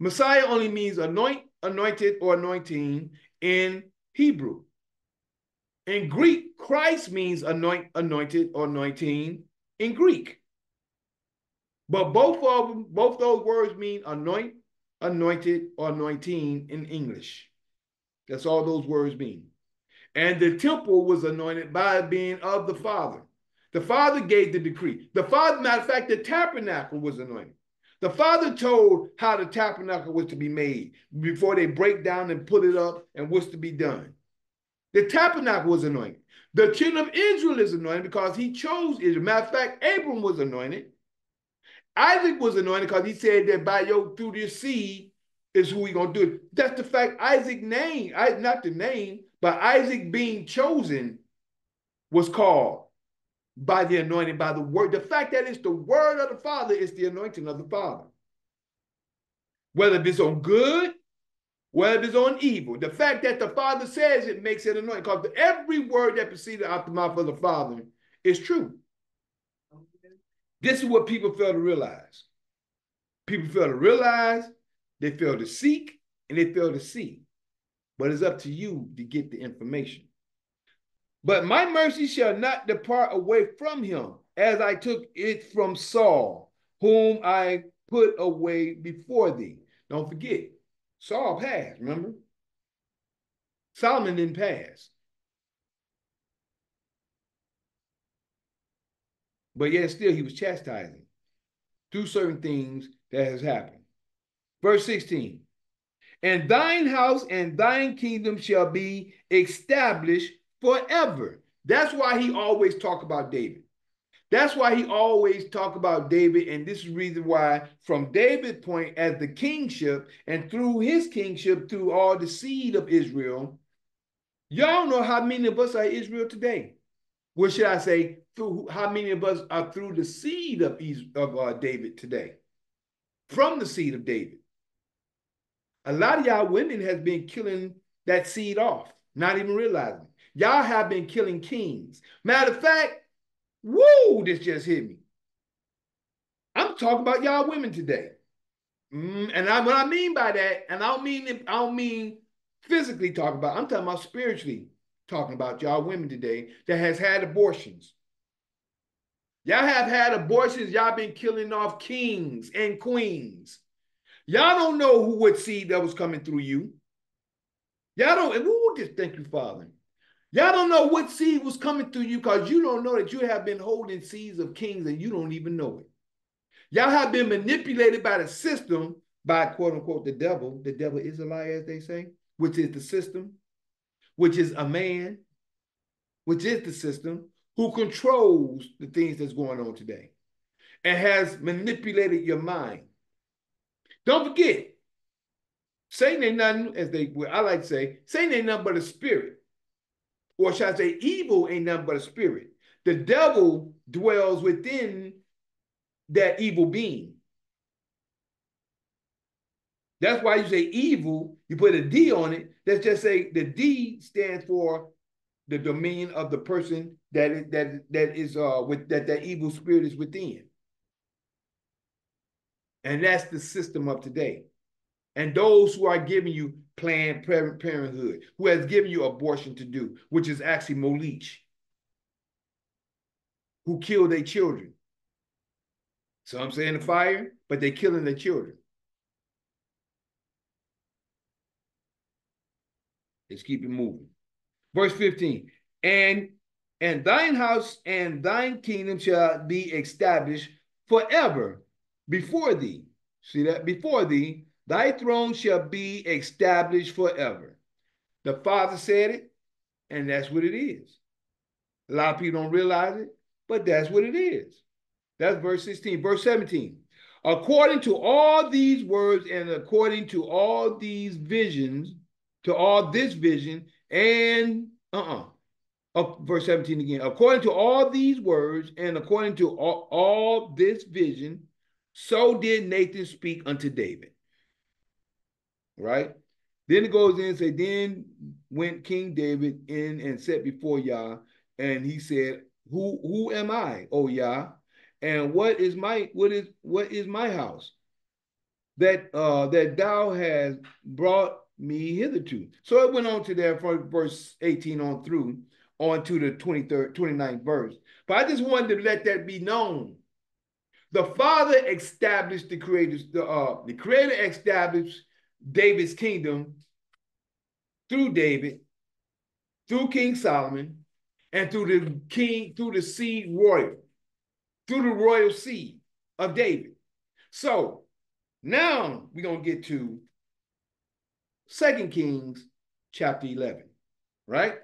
S1: Messiah only means anoint, anointed, or anointing in Hebrew. In Greek, Christ means anoint, anointed, or anointing in Greek. But both of them, both those words mean anoint, anointed, or anointing in English. That's all those words mean. And the temple was anointed by being of the Father. The Father gave the decree. The Father, matter of fact, the tabernacle was anointed. The Father told how the tabernacle was to be made before they break down and put it up and what's to be done. The tabernacle was anointed. The children of Israel is anointed because he chose Israel. Matter of fact, Abram was anointed. Isaac was anointed because he said that by your through this seed is who we gonna do it. That's the fact. Isaac name, I, not the name, but Isaac being chosen was called by the anointing, by the word. The fact that it's the word of the Father is the anointing of the Father. Whether it's on good, whether it's on evil. The fact that the Father says it makes it anointing. Because every word that proceeded out the mouth of the Father is true. This is what people fail to realize. People fail to realize, they fail to seek, and they fail to see. But it's up to you to get the information. But my mercy shall not depart away from him, as I took it from Saul, whom I put away before thee. Don't forget, Saul passed, remember? Solomon didn't pass. But yet still he was chastising through certain things that has happened. Verse 16, and thine house and thine kingdom shall be established forever. That's why he always talk about David. That's why he always talk about David, and this is reason why from David's point as the kingship and through his kingship through all the seed of Israel, y'all know how many of us are Israel today. What should I say? Through how many of us are through the seed of of uh, David today, from the seed of David. A lot of y'all women has been killing that seed off, not even realizing. Y'all have been killing kings. Matter of fact, Woo, this just hit me. I'm talking about y'all women today. Mm, and I, what I mean by that, and I don't mean I don't mean physically talking about, I'm talking about spiritually talking about y'all women today that has had abortions. Y'all have had abortions, y'all been killing off kings and queens. Y'all don't know who what seed that was coming through you. Y'all don't, ooh, just thank you, Father. Y'all don't know what seed was coming through you because you don't know that you have been holding seeds of kings and you don't even know it. Y'all have been manipulated by the system, by quote unquote the devil. The devil is a liar, as they say, which is the system, which is a man, which is the system who controls the things that's going on today and has manipulated your mind. Don't forget, Satan ain't nothing, as they I like to say, Satan ain't nothing but a spirit or shall I say, evil ain't nothing but a spirit. The devil dwells within that evil being. That's why you say evil, you put a D on it. Let's just say the D stands for the dominion of the person that that that is uh with that that evil spirit is within. And that's the system of today. And those who are giving you Planned Parenthood, who has given you abortion to do, which is actually Molech, who killed their children. So I'm saying the fire, but they're killing their children. Let's keep it moving. Verse 15. And and thine house and thine kingdom shall be established forever before thee. See that? Before thee, Thy throne shall be established forever. The Father said it, and that's what it is. A lot of people don't realize it, but that's what it is. That's verse 16. Verse 17. According to all these words and according to all these visions, to all this vision, and uh-uh. Verse 17 again. According to all these words and according to all, all this vision, so did Nathan speak unto David right? Then it goes in and say, then went King David in and sat before Yah, and he said, Who who am I, O Yah? And what is my what is what is my house? That uh that thou has brought me hitherto. So it went on to there from verse 18 on through on to the 23rd, 29th verse. But I just wanted to let that be known. The Father established the creators, the uh the creator established David's kingdom through David, through King Solomon, and through the king, through the seed royal, through the royal seed of David. So now we're gonna get to Second Kings chapter 11, right?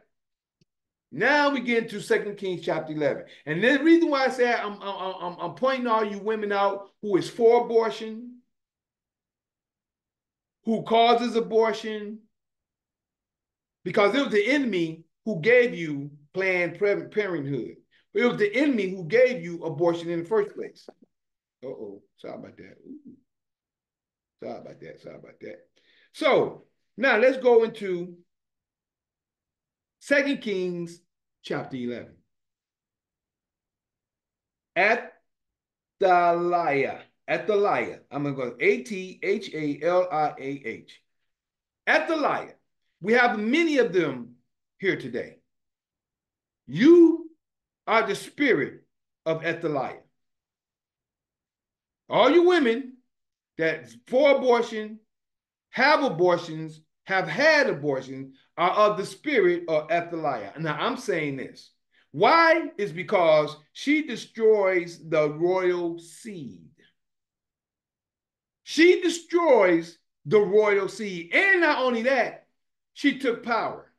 S1: Now we get into Second Kings chapter 11. And the reason why I say I'm, I'm, I'm, I'm pointing all you women out who is for abortion, who causes abortion, because it was the enemy who gave you Planned Parenthood. It was the enemy who gave you abortion in the first place. Uh oh, sorry about that. Ooh. Sorry about that. Sorry about that. So now let's go into Second Kings chapter 11. At the liar. Athaliah. I'm going to go A T H A L I A H. Athaliah. We have many of them here today. You are the spirit of Athaliah. All you women that for abortion, have abortions, have had abortions, are of the spirit of Athaliah. Now I'm saying this. Why? Is because she destroys the royal seed. She destroys the royal seed. And not only that, she took power.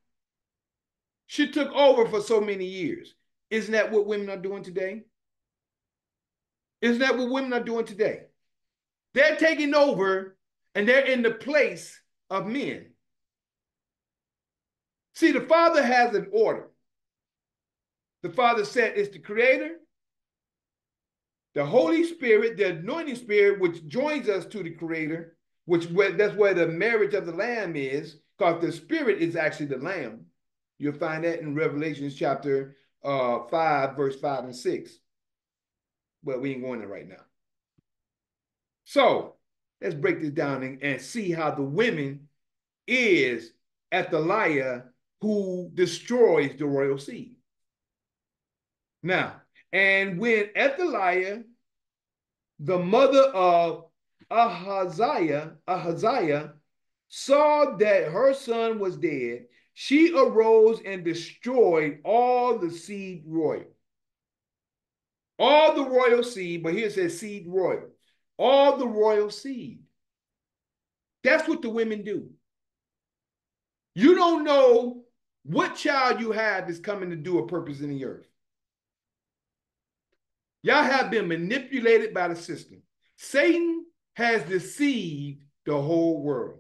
S1: She took over for so many years. Isn't that what women are doing today? Isn't that what women are doing today? They're taking over and they're in the place of men. See, the Father has an order. The Father said it's the creator, the Holy Spirit, the anointing spirit, which joins us to the creator, which that's where the marriage of the lamb is, because the spirit is actually the lamb. You'll find that in Revelations chapter uh, 5, verse 5 and 6. But we ain't going there right now. So let's break this down and, and see how the women is Athaliah who destroys the royal seed. Now, and when Athaliah, the mother of Ahaziah, Ahaziah, saw that her son was dead, she arose and destroyed all the seed royal. All the royal seed, but here it says seed royal. All the royal seed. That's what the women do. You don't know what child you have is coming to do a purpose in the earth. Y'all have been manipulated by the system. Satan has deceived the whole world.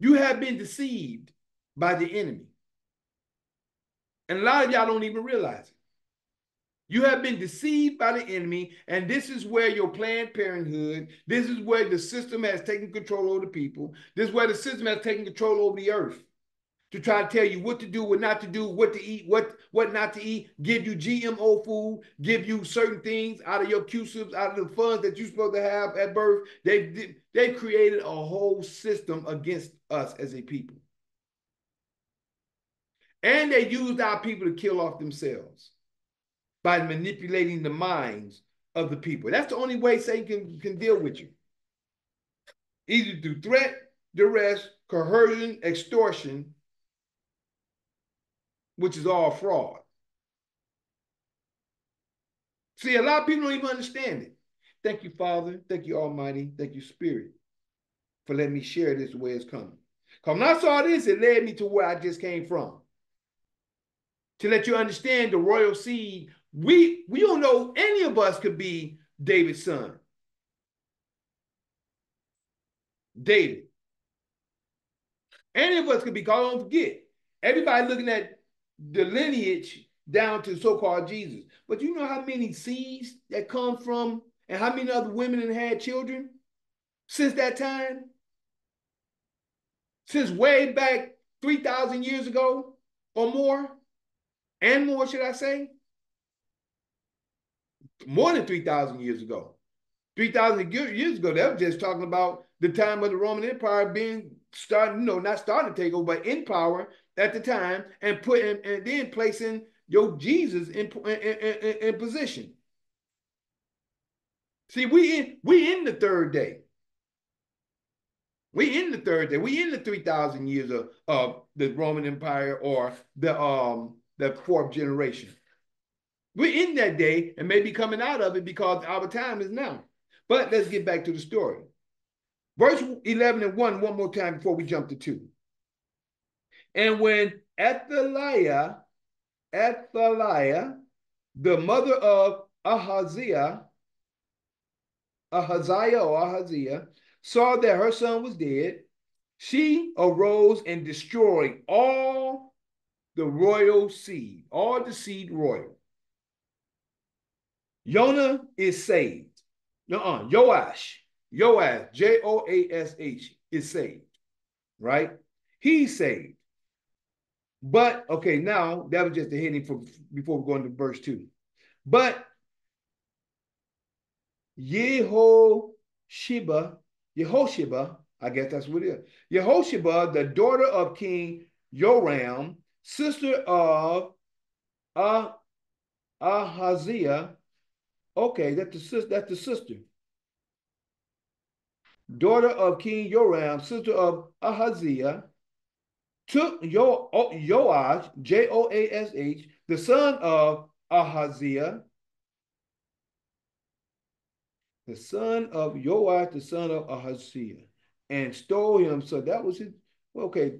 S1: You have been deceived by the enemy. And a lot of y'all don't even realize it. You have been deceived by the enemy, and this is where your Planned Parenthood, this is where the system has taken control over the people, this is where the system has taken control over the earth to try to tell you what to do, what not to do, what to eat, what what not to eat, give you GMO food, give you certain things out of your CUSIPs, out of the funds that you're supposed to have at birth. They they've created a whole system against us as a people. And they used our people to kill off themselves by manipulating the minds of the people. That's the only way Satan can, can deal with you. Either through threat, duress, coercion, extortion, which is all fraud. See, a lot of people don't even understand it. Thank you, Father. Thank you, Almighty. Thank you, Spirit, for letting me share this way it's coming. Because when I saw this, it led me to where I just came from. To let you understand the royal seed, we we don't know any of us could be David's son. David. Any of us could be called. Don't forget. Everybody looking at the lineage down to so-called Jesus. But you know how many seeds that come from and how many other women had children since that time? Since way back 3,000 years ago or more? And more, should I say? More than 3,000 years ago. 3,000 years ago, that was just talking about the time of the Roman Empire being starting, you know, not starting to take over, but in power at the time and put in, and then placing your Jesus in, in, in, in position. See, we in we in the third day. We in the third day. We in the three thousand years of, of the Roman Empire or the um the fourth generation. We're in that day and maybe coming out of it because our time is now. But let's get back to the story. Verse 11 and 1, one more time before we jump to 2. And when Athaliah, Athaliah, the mother of Ahaziah, Ahaziah or Ahaziah, saw that her son was dead, she arose and destroyed all the royal seed, all the seed royal. Jonah is saved. Uh-uh, Joash, Joash, J-O-A-S-H is saved, right? He's saved. But okay, now that was just a heading for before we go into verse two. But Yehosheba, Yehosheba, I guess that's what it is. Yehosheba, the daughter of King Joram, sister of uh, Ahaziah. Okay, that's the sister. That's the sister. Daughter of King Joram, sister of Ahaziah, took Yo, oh, Joash, J O A S H, the son of Ahaziah, the son of Joash, the son of Ahaziah, and stole him. So that was it. Okay.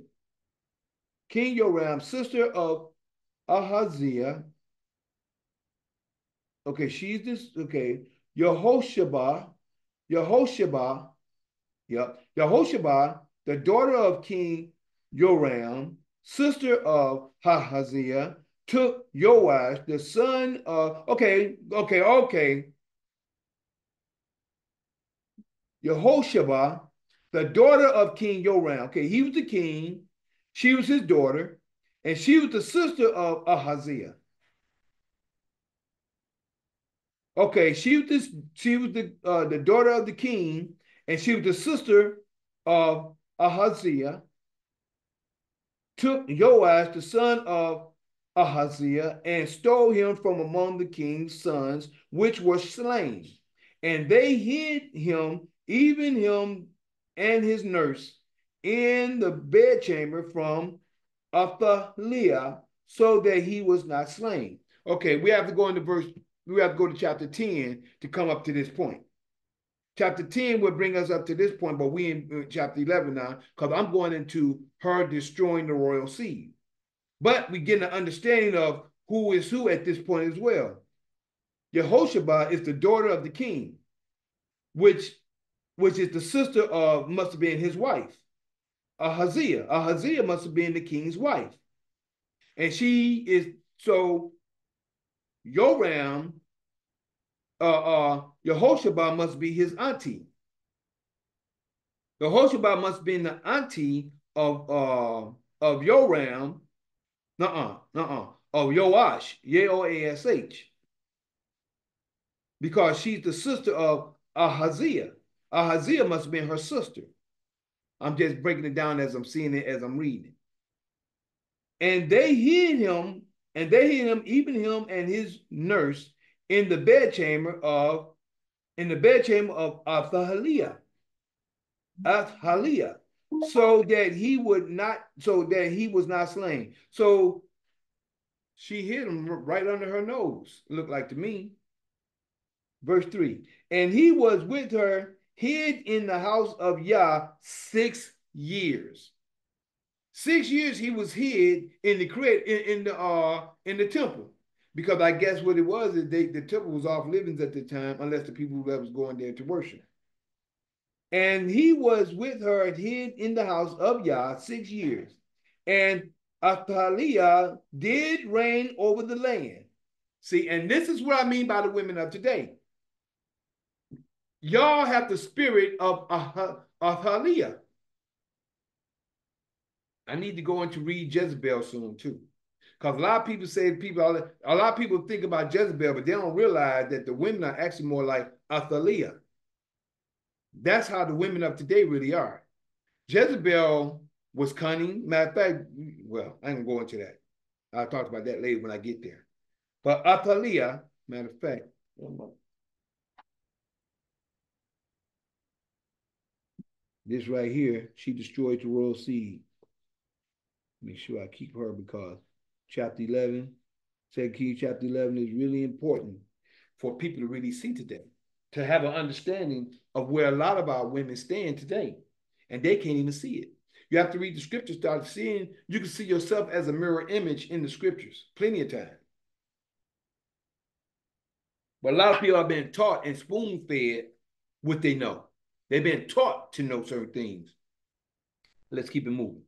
S1: King Joram, sister of Ahaziah, okay, she's this, okay, Yehosheba, Yehosheba, yep, Yehosheba, the daughter of King Joram, sister of Hahaziah, took Joash, the son of, okay, okay, okay. Yehosheba, the daughter of King Joram. Okay, he was the king, she was his daughter, and she was the sister of Ahaziah. Okay, she was this, she was the uh, the daughter of the king, and she was the sister of Ahaziah. Took Joash, the son of Ahaziah, and stole him from among the king's sons, which were slain. And they hid him, even him and his nurse, in the bedchamber from Athaliah, so that he was not slain. Okay, we have to go into verse we have to go to chapter 10 to come up to this point. Chapter 10 would bring us up to this point, but we in uh, chapter 11 now, because I'm going into her destroying the royal seed. But we get an understanding of who is who at this point as well. Yehosheba is the daughter of the king, which, which is the sister of, must have been his wife, Ahaziah. Ahaziah must have been the king's wife. And she is, so Yoram, uh, uh, Yehosheba must be his auntie. Yehosheba must be the auntie of uh of Yoram, uh-uh, uh-uh, of Yoash, Y-O-A-S-H. Because she's the sister of Ahaziah. Ahaziah must have been her sister. I'm just breaking it down as I'm seeing it as I'm reading. it. And they hid him and they hid him, even him and his nurse, in the bedchamber of in the bedchamber of Athaliah. Athaliah. So that he would not, so that he was not slain. So she hid him right under her nose, looked like to me. Verse 3. And he was with her hid in the house of Yah six years. Six years he was hid in the create in, in the uh in the temple. Because I guess what it was is they the temple was off livings at the time, unless the people that was going there to worship. And he was with her and hid in the house of Yah six years. And Athaliah did reign over the land. See, and this is what I mean by the women of today. Y'all have the spirit of Athaliah. I need to go into read Jezebel soon too. Because a lot of people say people, a lot of people think about Jezebel, but they don't realize that the women are actually more like Athaliah. That's how the women of today really are. Jezebel was cunning. Matter of fact, well, I ain't gonna go into that. I'll talk about that later when I get there. But Athaliah, matter of fact, this right here, she destroyed the royal seed. Make sure I keep her because chapter 11, Second Kings chapter 11 is really important for people to really see today, to have an understanding of where a lot of our women stand today. And they can't even see it. You have to read the scriptures, start seeing, you can see yourself as a mirror image in the scriptures, plenty of time. But a lot of people have been taught and spoon fed what they know. They've been taught to know certain things. Let's keep it moving.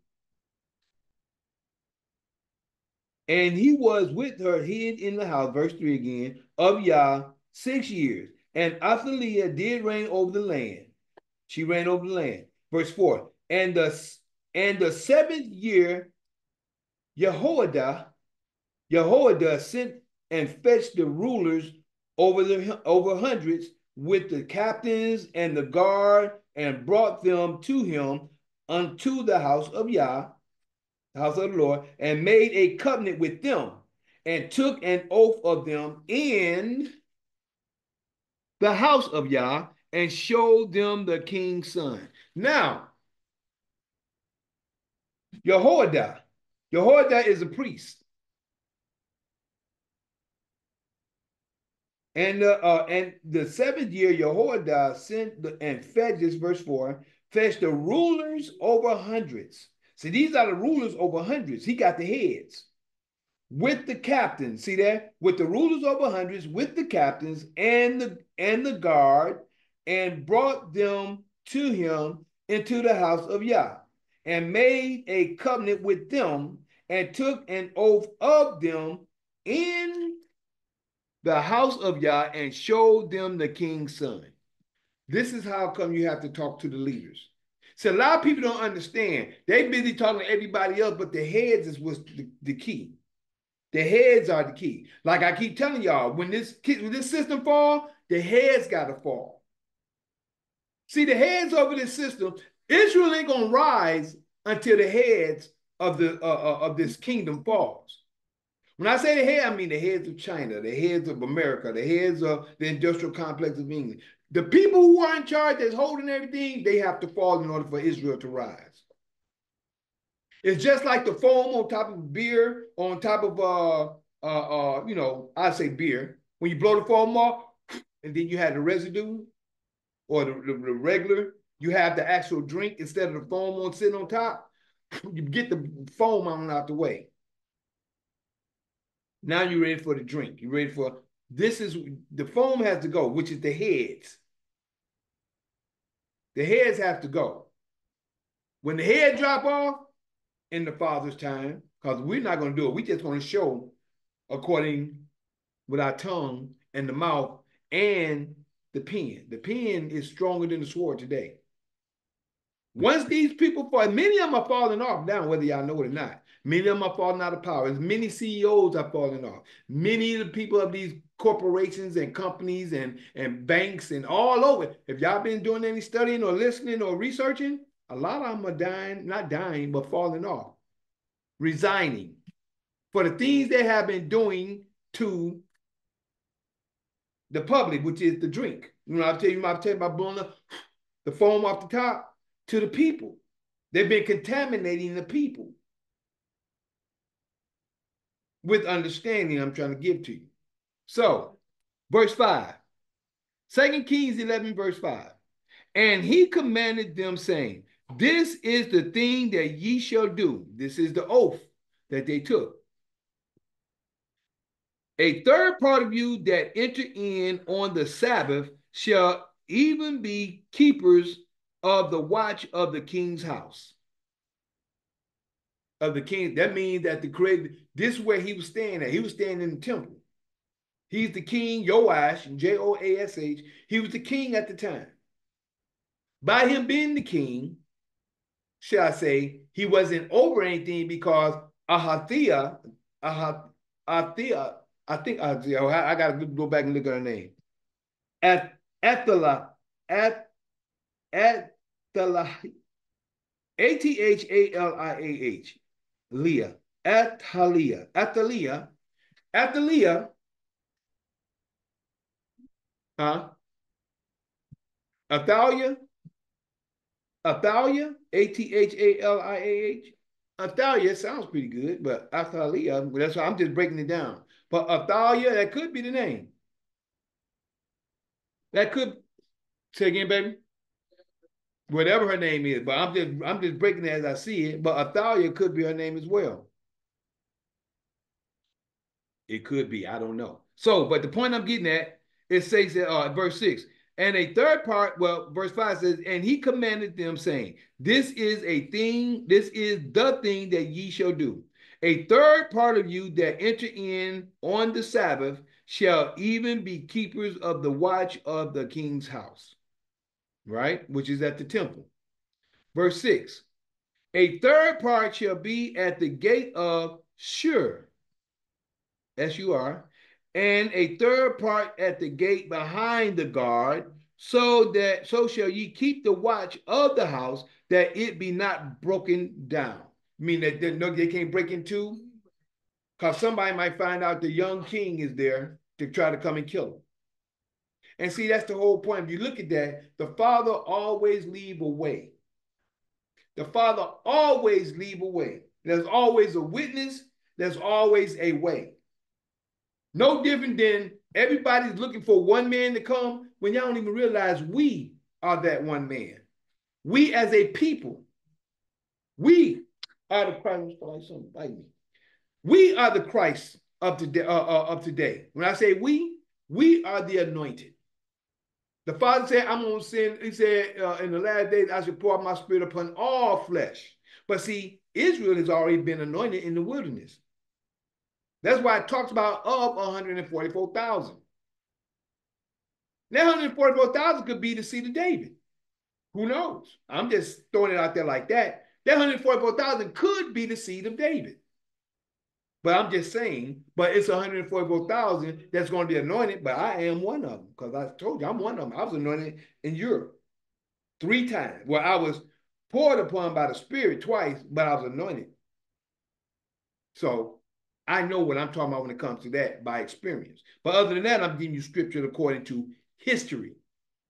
S1: And he was with her hid in the house, verse 3 again, of Yah six years. And Athaliah did reign over the land. She reigned over the land. Verse 4. And the and the seventh year, Jehoiada, Jehoiada sent and fetched the rulers over the over hundreds with the captains and the guard and brought them to him unto the house of Yah house of the Lord, and made a covenant with them, and took an oath of them in the house of Yah, and showed them the king's son. Now, Jehoiada, Jehoiada is a priest. And the uh, and the seventh year, Jehoiada sent the, and fed this verse four, fetched the rulers over hundreds See, these are the rulers over hundreds. He got the heads. with the captains. See that? With the rulers over hundreds, with the captains and the and the guard, and brought them to him into the house of Yah, and made a covenant with them, and took an oath of them in the house of Yah, and showed them the king's son. This is how come you have to talk to the leaders. So a lot of people don't understand. They busy talking to everybody else, but the heads is what's the, the key. The heads are the key. Like I keep telling y'all, when this when this system fall, the heads got to fall. See, the heads over this system, Israel ain't gonna rise until the heads of the uh, uh, of this kingdom falls. When I say the head, I mean the heads of China, the heads of America, the heads of the industrial complex of England. The people who are in charge that's holding everything, they have to fall in order for Israel to rise. It's just like the foam on top of beer, on top of uh uh uh, you know, I say beer. When you blow the foam off, and then you have the residue or the, the, the regular, you have the actual drink instead of the foam on sitting on top. You get the foam on out the way. Now you're ready for the drink. You're ready for this is the foam has to go, which is the heads. The heads have to go. When the head drop off, in the Father's time because we're not going to do it. We're just going to show according with our tongue and the mouth and the pen. The pen is stronger than the sword today. Once these people fall, many of them are falling off now, whether y'all know it or not. Many of them are falling out of power. As many CEOs are falling off. Many of the people of these corporations and companies and, and banks and all over. If y'all been doing any studying or listening or researching, a lot of them are dying, not dying, but falling off, resigning for the things they have been doing to the public, which is the drink. You know, I'll tell you, I'll tell you about blowing the, the foam off the top to the people. They've been contaminating the people with understanding I'm trying to give to you. So, verse 5. 2 Kings 11, verse 5. And he commanded them, saying, this is the thing that ye shall do. This is the oath that they took. A third part of you that enter in on the Sabbath shall even be keepers of the watch of the king's house. Of the king. That means that the creator, this is where he was staying at. He was staying in the temple. He's the king, Joash, J O A S H. He was the king at the time. By him being the king, should I say, he wasn't over anything because Ahathia, Ahathia, I think Ahathia, oh, I, I got to go back and look at her name. At Athala, at Athala, A T H A L I A H, Leah, Athalia, Athalia, Athalia, huh? Athalia, Athalia, A T H A L I A H. Athalia sounds pretty good, but Athalia, that's why I'm just breaking it down. But Athalia, that could be the name. That could say again, baby. Whatever her name is, but I'm just I'm just breaking it as I see it. But Athalia could be her name as well. It could be, I don't know. So, but the point I'm getting at, it says that uh, verse six, and a third part, well, verse 5 says, And he commanded them, saying, This is a thing, this is the thing that ye shall do. A third part of you that enter in on the Sabbath shall even be keepers of the watch of the king's house, right? Which is at the temple. Verse 6 A third part shall be at the gate of Shur, S U R, and a third part at the gate behind the guard, so that so shall ye keep the watch of the house, that it be not broken down. I mean that they, no, they can't break into, because somebody might find out the young king is there to try to come and kill him. And see, that's the whole point. If you look at that, the father always leave a way. The father always leave a way. There's always a witness. There's always a way. No different than everybody's looking for one man to come when y'all don't even realize we are that one man. We as a people, we are the Christ like something like me. We are the Christ of today. Uh, uh, of today. When I say we, we are the anointed. The Father said, I'm going to send, he said, uh, in the last days, I shall pour out my spirit upon all flesh. But see, Israel has already been anointed in the wilderness. That's why it talks about of 144,000. That 144,000 could be the seed of David. Who knows? I'm just throwing it out there like that. That 144,000 could be the seed of David. But I'm just saying, but it's 144,000 that's going to be anointed, but I am one of them because I told you I'm one of them. I was anointed in Europe three times. Well, I was poured upon by the Spirit twice, but I was anointed. So I know what I'm talking about when it comes to that by experience. But other than that, I'm giving you scripture according to history,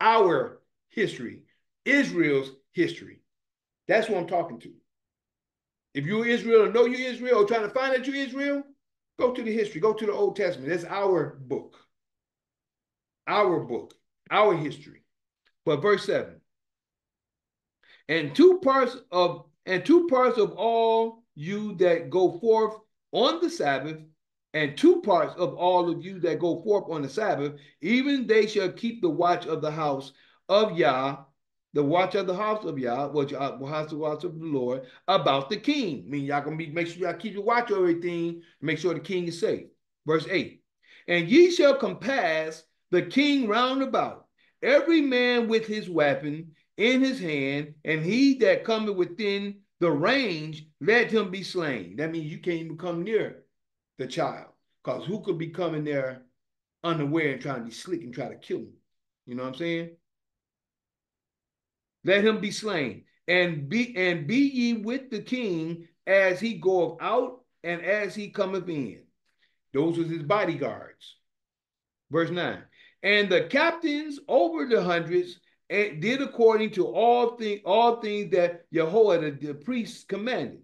S1: our history, Israel's history. That's what I'm talking to. If you're Israel or know you're Israel or trying to find that you're Israel, go to the history, go to the Old Testament. That's our book. Our book, our history. But verse 7. And two parts of and two parts of all you that go forth on the Sabbath, and two parts of all of you that go forth on the Sabbath, even they shall keep the watch of the house of Yah the watch of the house of Yah, which uh, house of watch of the Lord, about the king. I mean, y'all gonna be make sure y'all keep your watch over everything, make sure the king is safe. Verse 8. And ye shall compass the king round about, every man with his weapon in his hand, and he that cometh within the range, let him be slain. That means you can't even come near the child. Because who could be coming there unaware and trying to be slick and try to kill him? You know what I'm saying? Let him be slain, and be and be ye with the king as he goeth out and as he cometh in. Those was his bodyguards. Verse 9. And the captains over the hundreds and did according to all things all things that Jehoiada the, the priest commanded.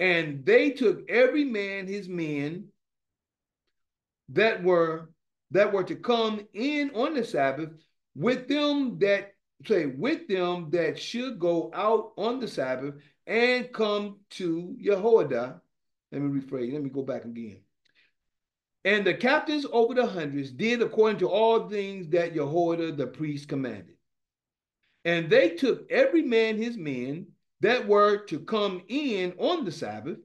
S1: And they took every man his men that were that were to come in on the Sabbath with them that say with them that should go out on the Sabbath and come to Jehoiada. Let me rephrase, let me go back again. And the captains over the hundreds did according to all things that Jehoiada the priest commanded. And they took every man his men that were to come in on the Sabbath,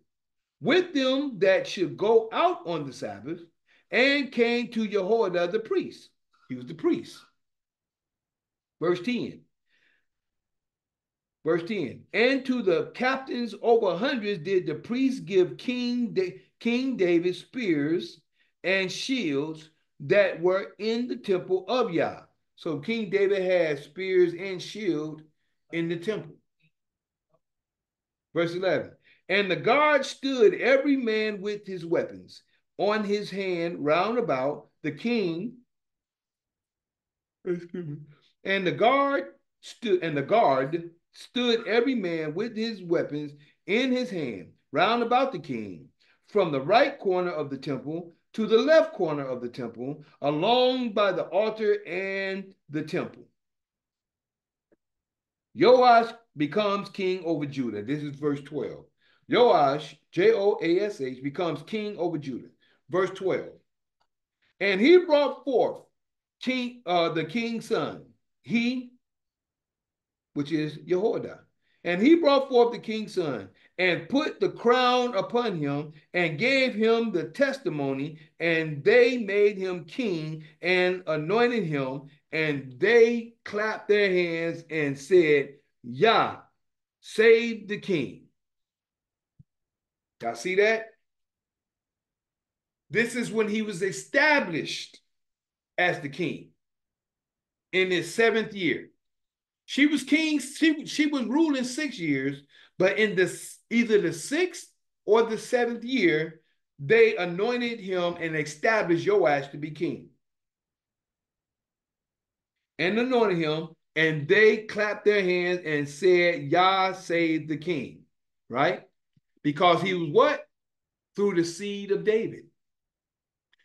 S1: with them that should go out on the Sabbath, and came to Jehoiada the priest. He was the priest. Verse 10. Verse 10. And to the captains over hundreds did the priests give King, da- King David spears and shields that were in the temple of Yah. So King David had spears and shield in the temple. Verse 11. And the guard stood every man with his weapons on his hand round about the king. Excuse me and the guard stood, and the guard stood every man with his weapons in his hand round about the king, from the right corner of the temple to the left corner of the temple, along by the altar and the temple. Joash becomes king over Judah. This is verse 12. Joash, J O A S H, becomes king over Judah. Verse 12. And he brought forth king, uh, the king's son, he, which is Jehoiada. And he brought forth the king's son and put the crown upon him and gave him the testimony. And they made him king and anointed him. And they clapped their hands and said, Yah, save the king. Y'all see that? This is when he was established as the king in his seventh year. She was king, she, she was ruling six years, but in this either the sixth or the seventh year, they anointed him and established Joash to be king. And anointed him, and they clapped their hands and said, Yah save the king, right? Because he was what? Through the seed of David.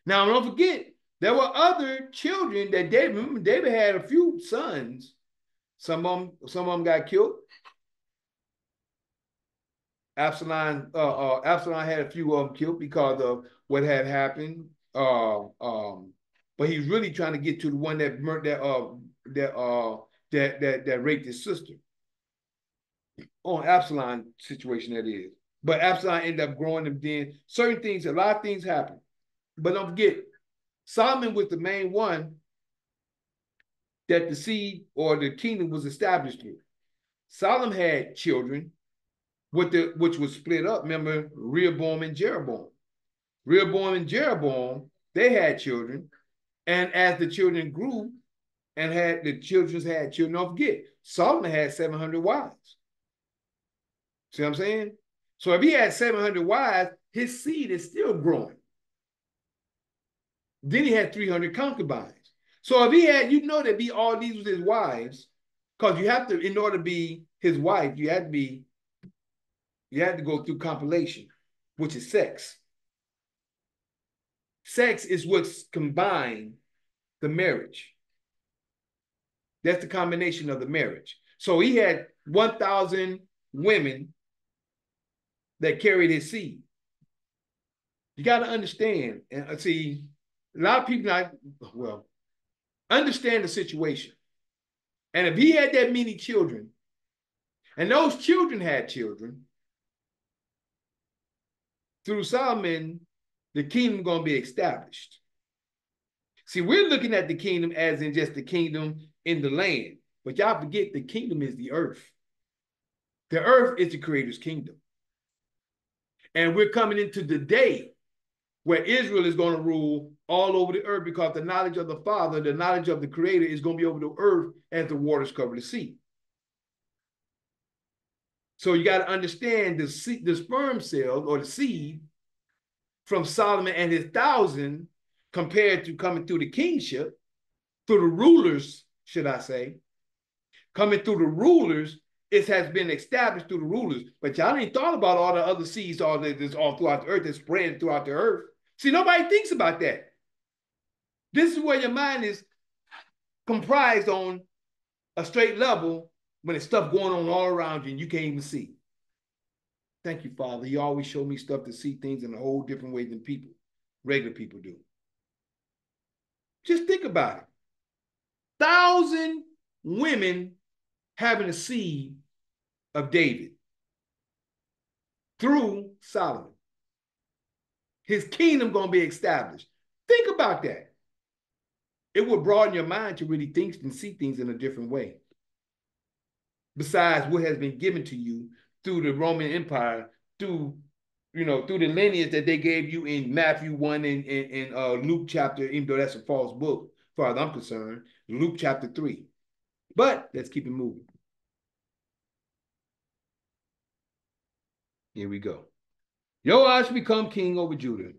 S1: Now, don't forget, there were other children that David, remember David had a few sons. Some of them, some of them got killed. Absalom, uh, uh, Absalom had a few of them killed because of what had happened. Uh, um, but he's really trying to get to the one that that uh that uh that that that raped his sister. On Absalom situation that is. But Absalom ended up growing them then. Certain things, a lot of things happen. But don't forget, Solomon was the main one that the seed or the kingdom was established through. Solomon had children, with the which was split up. Remember Rehoboam and Jeroboam. Rehoboam and Jeroboam, they had children, and as the children grew, and had the children had children, don't forget, Solomon had 700 wives. See what I'm saying? So if he had 700 wives, his seed is still growing. Then he had 300 concubines. So if he had, you know that be all these was his wives, because you have to, in order to be his wife, you had to be, you had to go through compilation, which is sex. Sex is what's combined the marriage. That's the combination of the marriage. So he had 1,000 women that carried his seed. You got to understand and uh, see, a lot of people not well understand the situation. And if he had that many children, and those children had children, through Solomon, the kingdom to be established. See, we're looking at the kingdom as in just the kingdom in the land, but y'all forget the kingdom is the earth. The earth is the creator's kingdom. And we're coming into the day where Israel is going to rule all over the earth because the knowledge of the Father, the knowledge of the Creator is going to be over the earth as the waters cover the sea. So you got to understand the, the sperm cell or the seed from Solomon and his thousand compared to coming through the kingship, through the rulers, should I say, coming through the rulers it has been established through the rulers. But y'all ain't thought about all the other seeds all that's all throughout the earth that's spread throughout the earth. See, nobody thinks about that. This is where your mind is comprised on a straight level when there's stuff going on all around you and you can't even see. Thank you, Father. You always show me stuff to see things in a whole different way than people, regular people do. Just think about it. Thousand women having a seed of David through Solomon. His kingdom going to be established. Think about that. It will broaden your mind to really think and see things in a different way. Besides what has been given to you through the Roman Empire, through you know, through the lineage that they gave you in Matthew 1 and in uh, Luke chapter, even though that's a false book, as far as I'm concerned, Luke chapter 3. But let's keep it moving. Here we go. Joash become king over Judah.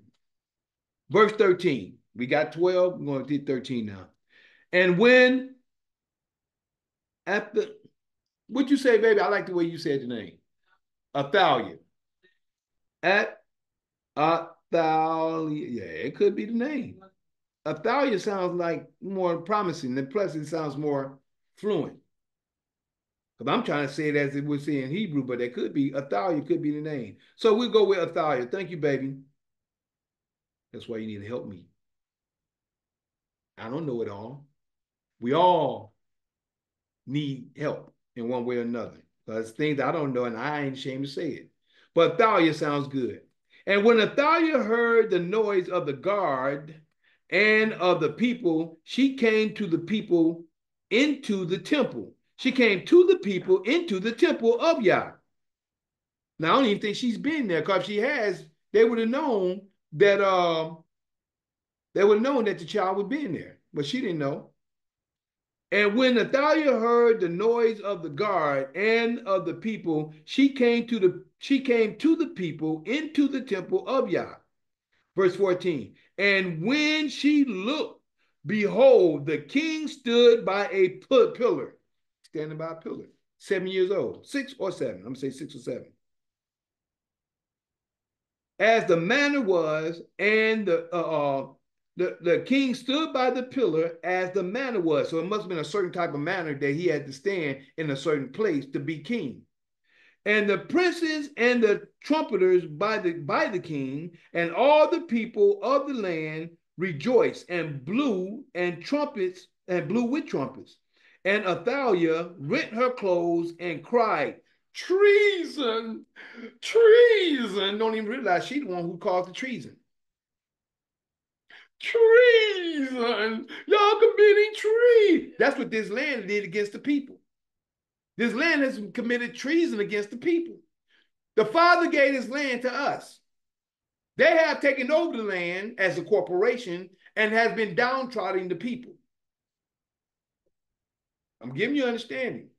S1: Verse 13. We got 12. We're going to do 13 now. And when at the what you say, baby? I like the way you said the name. Athaliah. At Athaliah. Yeah, it could be the name. Athaliah sounds like more promising, and plus it sounds more fluent. Because I'm trying to say it as it would say in Hebrew, but it could be Athaliah could be the name. So we'll go with Athaliah. Thank you, baby. That's why you need to help me. I don't know it all. We all need help in one way or another. Because things I don't know, and I ain't ashamed to say it. But Athaliah sounds good. And when Athaliah heard the noise of the guard and of the people, she came to the people into the temple she came to the people into the temple of Yah. Now, I don't even think she's been there because she has, they would have known that um they would have known that the child would be in there, but she didn't know. And when Athaliah heard the noise of the guard and of the people, she came to the she came to the people into the temple of Yah. Verse 14. And when she looked, behold, the king stood by a pillar standing by a pillar, seven years old, six or seven. I'm gonna say six or seven. As the manner was, and the uh, uh, the, the king stood by the pillar as the manner was. So it must have been a certain type of manner that he had to stand in a certain place to be king. and the princes and the trumpeters by the by the king, and all the people of the land rejoiced and blew and trumpets and blew with trumpets. And Athaliah rent her clothes and cried, Treason, treason. Don't even realize she's the one who caused the treason. Treason, y'all committing treason. That's what this land did against the people. This land has committed treason against the people. The Father gave this land to us. They have taken over the land as a corporation and has been downtrodden the people. I'm giving you understanding.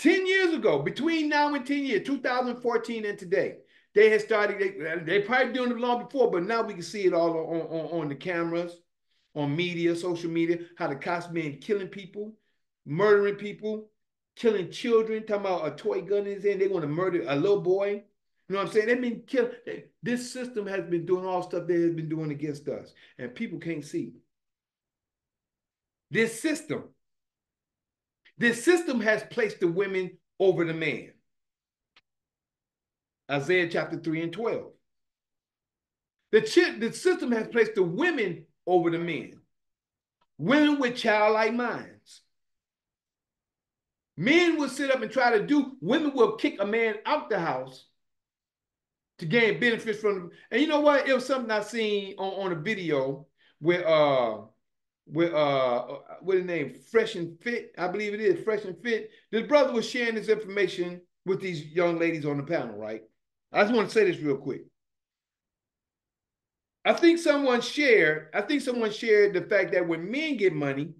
S1: 10 years ago, between now and 10 years, 2014 and today, they had started, they, they probably doing it long before, but now we can see it all on, on, on the cameras, on media, social media, how the cops been killing people, murdering people, killing children, talking about a toy gun is in. They want to murder a little boy. You know what I'm saying? They've been killing. This system has been doing all stuff they have been doing against us, and people can't see. This system, this system has placed the women over the man. Isaiah chapter 3 and 12. The, ch- the system has placed the women over the men. Women with childlike minds. Men will sit up and try to do, women will kick a man out the house to gain benefits from And you know what? It was something I seen on, on a video where uh with uh what the name? Fresh and Fit, I believe it is, Fresh and Fit. This brother was sharing this information with these young ladies on the panel, right? I just want to say this real quick. I think someone shared, I think someone shared the fact that when men get money,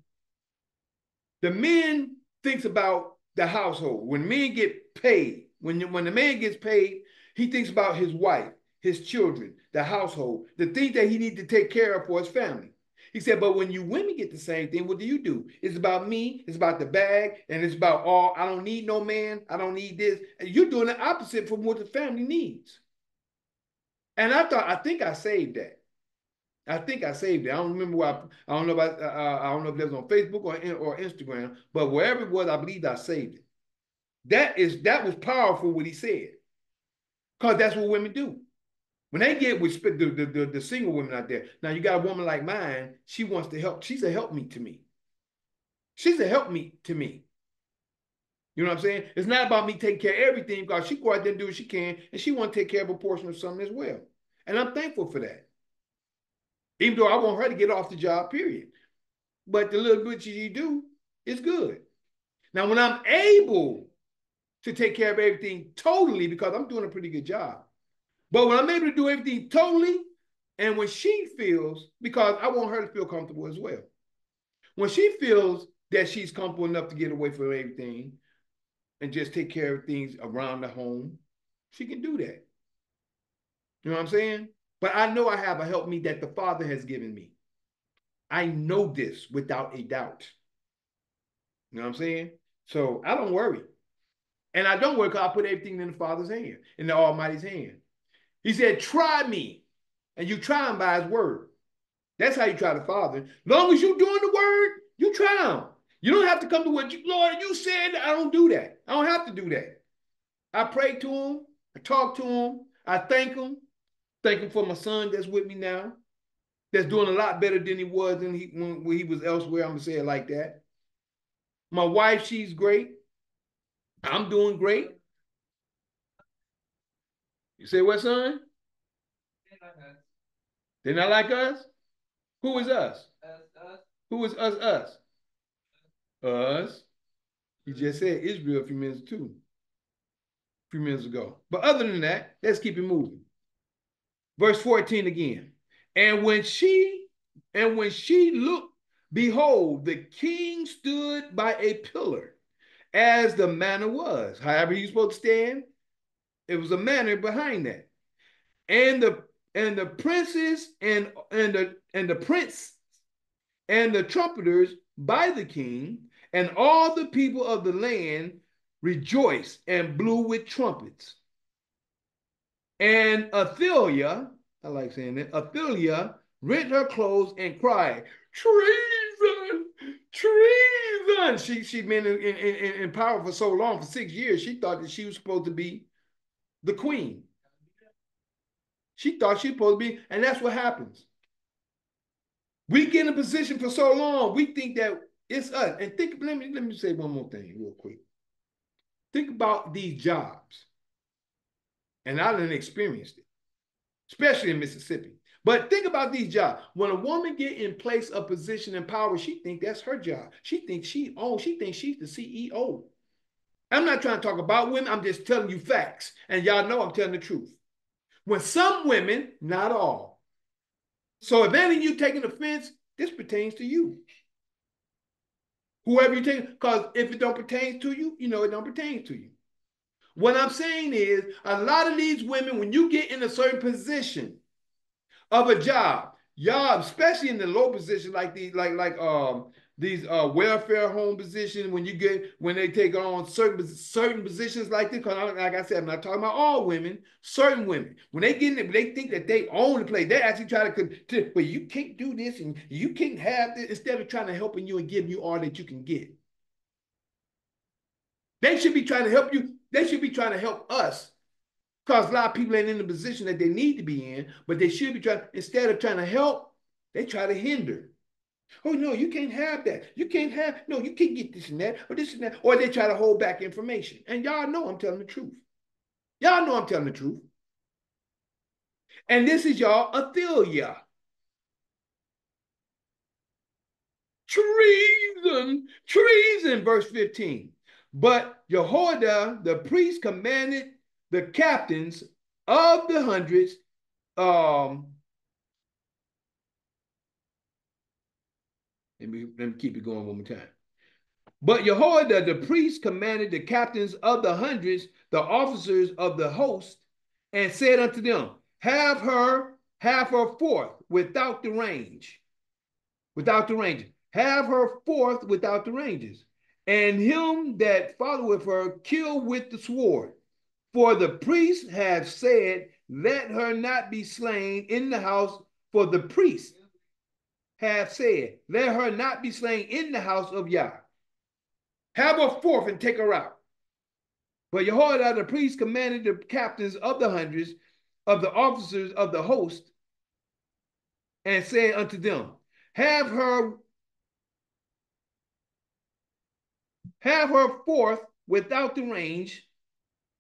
S1: the men thinks about the household. When men get paid, when, when the man gets paid, he thinks about his wife, his children, the household, the things that he needs to take care of for his family. He said, but when you women get the same thing, what do you do? It's about me, it's about the bag, and it's about all, I don't need no man, I don't need this. And you're doing the opposite from what the family needs. And I thought, I think I saved that. I think I saved it. I don't remember where I, I don't know about, uh, I don't know if it was on Facebook or, or Instagram, but wherever it was, I believe I saved it. That is, that was powerful what he said. Because that's what women do. When they get with the, the, the, the, single women out there, now you got a woman like mine, she wants to help. She's a help me to me. She's a help me to me. You know what I'm saying? It's not about me taking care of everything because she go out there and do what she can, and she want to take care of a portion of something as well. And I'm thankful for that. Even though I want her to get off the job, period. But the little bit she do is good. Now, when I'm able to take care of everything totally, because I'm doing a pretty good job, but when I'm able to do everything totally, and when she feels, because I want her to feel comfortable as well. When she feels that she's comfortable enough to get away from everything and just take care of things around the home, she can do that. You know what I'm saying? But I know I have a help me that the Father has given me. I know this without a doubt. You know what I'm saying? So I don't worry. And I don't worry because I put everything in the Father's hand, in the Almighty's hand. He said, try me. And you try him by his word. That's how you try the Father. Long as you're doing the word, you try him. You don't have to come to what you, Lord, you said. I don't do that. I don't have to do that. I pray to him. I talk to him. I thank him. Thank him for my son that's with me now. That's doing a lot better than he was when he, when, when he was elsewhere. I'm going to say it like that. My wife, she's great. I'm doing great. You say what, son? They're not like us. Who is us? us, us. Who is us, us? Us. He just said Israel a few minutes too. A few minutes ago. But other than that, let's keep it moving. Verse 14 again. And when she, and when she looked, behold, the king stood by a pillar, as the manner was. However, he's supposed to stand, it was a manner behind that. And the and the princes and and the and the prince and the trumpeters by the king and all the people of the land rejoiced and blew with trumpets. And Athaliah, I like saying that, Athaliah rent her clothes and cried, Treason! Treason! she she'd been in, in, in power for so long, for six years, she thought that she was supposed to be the queen. She thought she supposed to be, and that's what happens. We get in a position for so long, we think that it's us. And think, let me let me say one more thing real quick. Think about these jobs. And I didn't experience it, especially in Mississippi. But think about these jobs. When a woman get in place of position and power, she think that's her job. She thinks she oh, she thinks she's the CEO. I'm not trying to talk about women. I'm just telling you facts. And y'all know I'm telling the truth. When some women, not all, so if any of you taking offense, this pertains to you. Whoever you take, because if it don't pertain to you, you know it don't pertain to you. What I'm saying is a lot of these women, when you get in a certain position of a job, y'all, especially in the low position like the like like um these uh, welfare home positions when you get when they take on certain certain positions like this. Because like I said, I'm not talking about all women. Certain women when they get in they think that they own the place. They actually try to, to but you can't do this and you can't have this instead of trying to helping you and giving you all that you can get. They should be trying to help you. They should be trying to help us. Because a lot of people ain't in the position that they need to be in, but they should be trying, instead of trying to help, they try to hinder. Oh no, you can't have that. You can't have no. You can't get this and that or this and that. Or they try to hold back information. And y'all know I'm telling the truth. Y'all know I'm telling the truth. And this is y'all Athaliah. Treason, treason, verse 15. But Jehoiada, the priest, commanded the captains of the hundreds, um, Let me, let me keep it going one more time. But Jehoiada the priest commanded the captains of the hundreds, the officers of the host, and said unto them, Have her, have her forth without the range, without the ranges. Have her forth without the ranges, and him that followeth her kill with the sword. For the priests have said, Let her not be slain in the house, for the priest have said, Let her not be slain in the house of Yah. Have her forth and take her out. But Jehoiada the priest commanded the captains of the hundreds, of the officers of the host, and said unto them, Have her, have her forth without the range,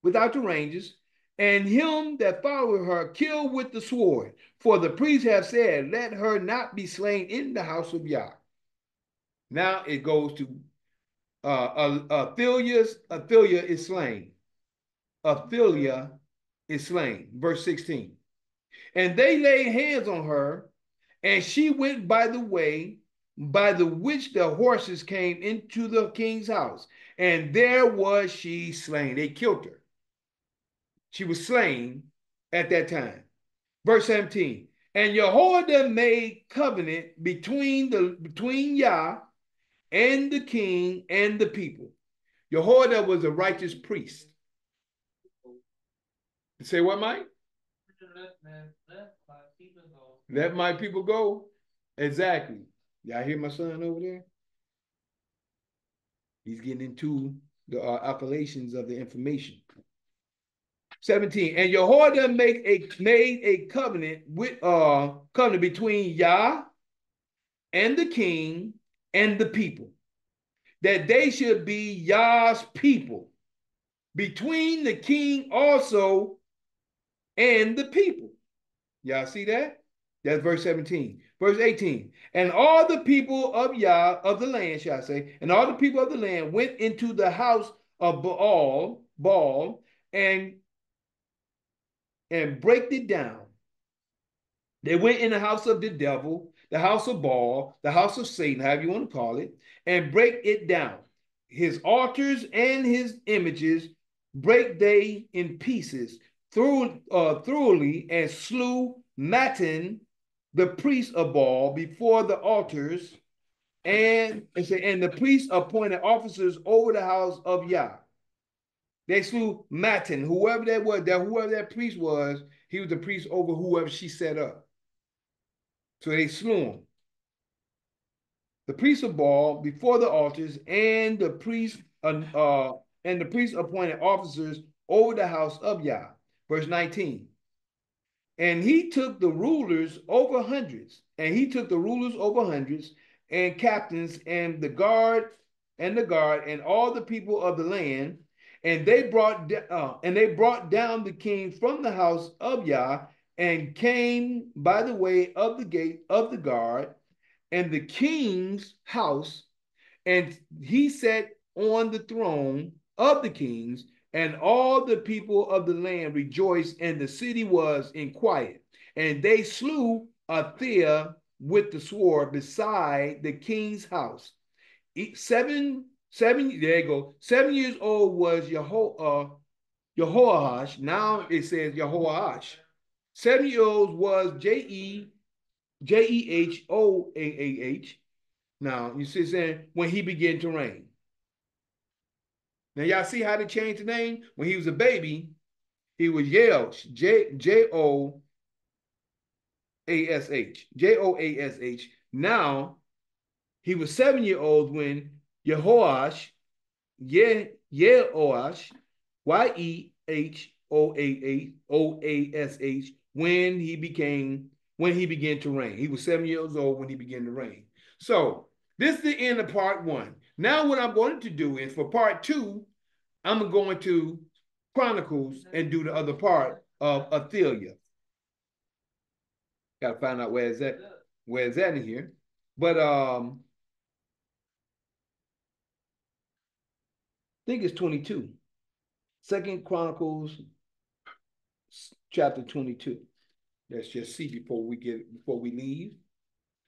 S1: without the ranges, and him that followed her kill with the sword. For the priests have said, Let her not be slain in the house of Yah. Now it goes to uh, Athaliah's, Athaliah is slain. Athaliah is slain. Verse 16. And they laid hands on her, and she went by the way by the which the horses came into the king's house. And there was she slain. They killed her. She was slain at that time. Verse 17. And Jehoiada made covenant between the between Yah and the king and the people. Jehoiada was a righteous priest. Say what, Mike? Let my people go. Exactly. Y'all hear my son over there? He's getting into the uh, appellations of the information. 17. And Jehoiada make a made a covenant with uh covenant between Yah and the king and the people, that they should be Yah's people, between the king also and the people. Y'all see that? That's verse 17. Verse 18. And all the people of Yah, of the land, shall I say, and all the people of the land went into the house of Baal, Baal, and and break it down. They went in the house of the devil, the house of Baal, the house of Satan, however you want to call it, and break it down. His altars and his images break they in pieces through uh, thoroughly and slew Mattan, the priest of Baal, before the altars, and and the priests appointed officers over the house of Yah. They slew Mattan, whoever that was, that whoever that priest was, he was the priest over whoever she set up. So they slew him. the priests of Baal before the altars, and the priests uh, uh, and the priests appointed officers over the house of Yah. Verse 19. And he took the rulers over hundreds, and he took the rulers over hundreds, and captains, and the guard, and the guard, and all the people of the land, and they brought uh, and they brought down the king from the house of Yah, and came by the way of the gate of the guard, and the king's house, and he sat on the throne of the kings, and all the people of the land rejoiced, and the city was in quiet. And they slew Athaliah with the sword beside the king's house. Seven, seven, there you go. Seven years old was Yeho, uh, Jehoash. Now it says Jehoash. Seven years old was J E J E H O A A H. Now you see saying when he began to reign. Now y'all see how they changed the name? When he was a baby, he was Yeosh, J J O A S H, J O A S H. Now he was seven year old when Yehoash, Ye Yehoash, Y E H O A A O A S H, when he became when he began to reign. He was seven years old when he began to reign. So this is the end of part one. Now, what I'm going to do is for part two, I'm going to Chronicles and do the other part of Athaliah. Got to find out where is that, where is that in here. But um, think it's 22. Second Chronicles chapter 22. Let's just see before we get before we leave.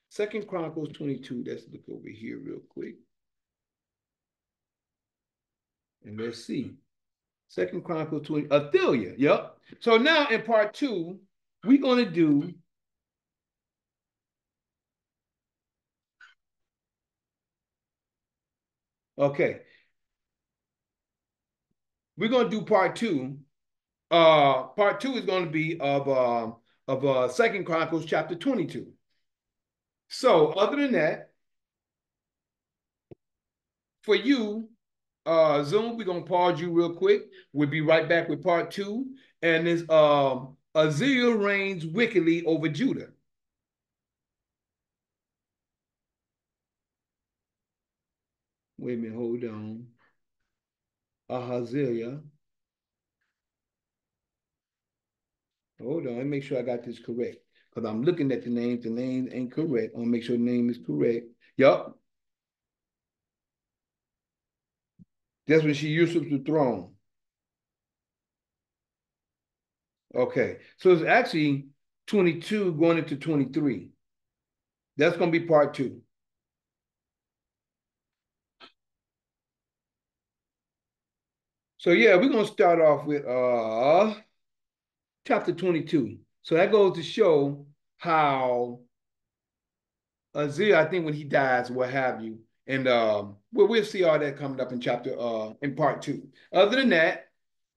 S1: Second Chronicles 22. Let's look over here real quick. And let's see. Second Chronicles 20, Athaliah. Yep. So now in part two, we're going to do Okay. We're going to do part two. Uh, part two is going to be of uh, of uh, Second Chronicles chapter 22. So other than that, for you, uh, Zoom, we're gonna pause you real quick. We'll be right back with part two. And this um Azil reigns wickedly over Judah. Wait a minute, hold on. Ahaziah. Hold on, let me make sure I got this correct. Because I'm looking at the names, the names ain't correct. I want to make sure the name is correct. Yup. That's when she usurps the throne. Okay, so it's actually 22 going into 23. That's going to be part two. So yeah, we're going to start off with uh chapter 22. So that goes to show how Azir, I think when he dies, what have you, and um, well, we'll see all that coming up in chapter uh in part two. Other than that,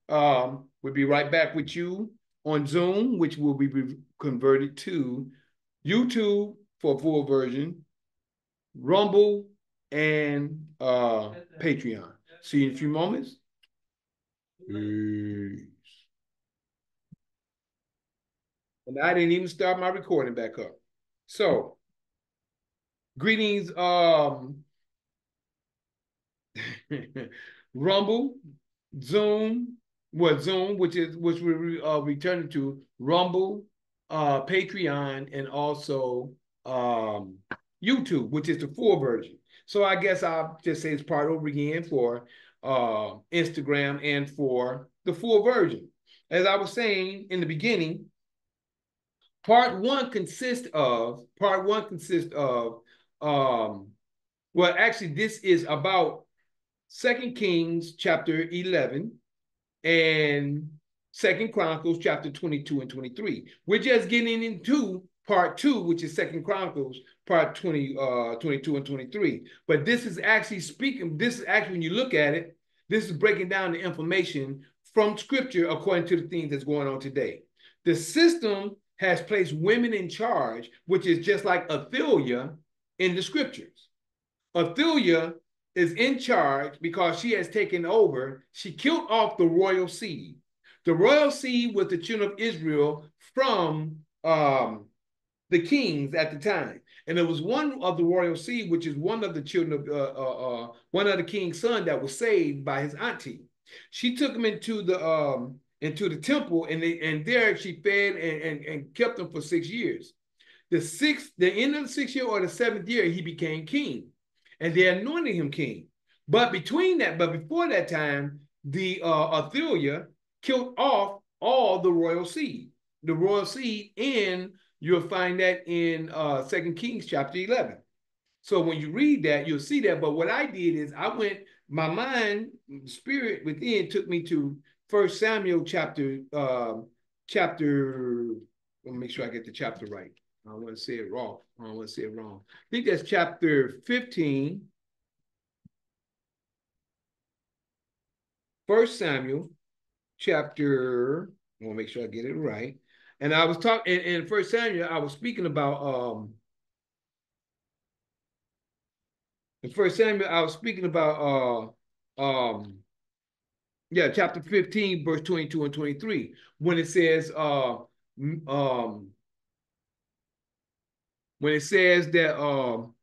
S1: um, we'll be right back with you on Zoom, which will be converted to YouTube for full version, Rumble, and uh Patreon. See you in a few moments. Peace. And I didn't even start my recording back up. So, greetings, um, [laughs] Rumble, Zoom, what Zoom, which is which we're uh, returning to Rumble, uh, Patreon, and also um, YouTube, which is the full version. So I guess I'll just say it's part over again for uh, Instagram and for the full version. As I was saying in the beginning, part one consists of part one consists of um, well, actually, this is about Second Kings chapter 11 and Second Chronicles chapter 22 and 23. We're just getting into part two, which is Second Chronicles part 20, uh, 22 and 23. But this is actually speaking, this is actually, when you look at it, this is breaking down the information from scripture according to the things that's going on today. The system has placed women in charge, which is just like Athaliah in the scriptures. Athaliah is in charge because she has taken over. She killed off the royal seed. The royal seed was the children of Israel from um, the kings at the time. And there was one of the royal seed, which is one of the children of uh, uh, uh, one of the king's son that was saved by his auntie. She took him into the um, into the temple, and they, and there she fed and, and, and kept him for six years. The sixth, the end of the sixth year or the seventh year, he became king, and they anointed him king. But between that, but before that time, the uh, Athaliah killed off all the royal seed, the royal seed in You'll find that in uh Second Kings chapter 11. So when you read that, you'll see that. But what I did is I went, my mind, spirit within took me to First Samuel chapter uh, chapter. Let me make sure I get the chapter right. I don't want to say it wrong. I don't want to say it wrong. I think that's chapter 15. First Samuel chapter. I want to make sure I get it right. And I was talking in, First Samuel, I was speaking about um in First Samuel, I was speaking about uh um yeah, chapter 15, verse 22 and 23, when it says uh um when it says that um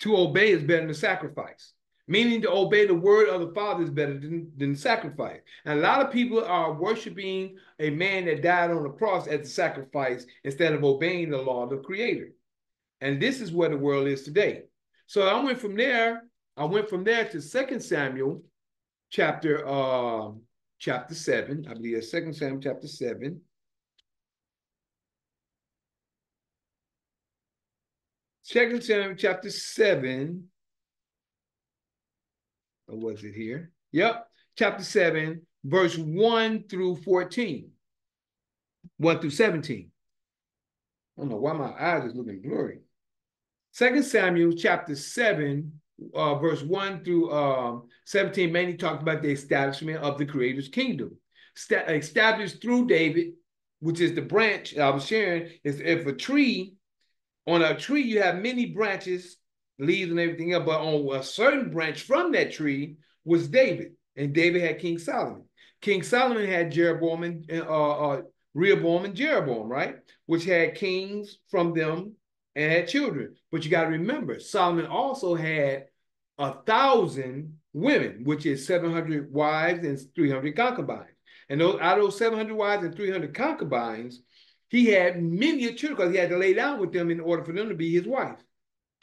S1: to obey is better than sacrifice meaning to obey the word of the Father is better than, than sacrifice. And a lot of people are worshiping a man that died on the cross as a sacrifice instead of obeying the law of the Creator. And this is where the world is today. So I went from there. I went from there to Second Samuel, chapter uh, chapter seven. I believe it's Second Samuel, chapter seven. Second Samuel, chapter seven or was it here? Yep, chapter 7, verse 1 through 14. 1 through 17. I don't know why my eyes is looking blurry. Second Samuel chapter 7, uh, verse 1 through uh, 17 mainly talked about the establishment of the Creator's kingdom. Sta established through David, which is the branch I was sharing, is if a tree, on a tree you have many branches leaves and everything else. But on a certain branch from that tree was David, and David had King Solomon. King Solomon had Jeroboam and uh, uh, Rehoboam and Jeroboam, right? Which had kings from them and had children. But you got to remember, Solomon also had a thousand women, which is 700 wives and 300 concubines. And those, out of those 700 wives and 300 concubines, he had many children because he had to lay down with them in order for them to be his wife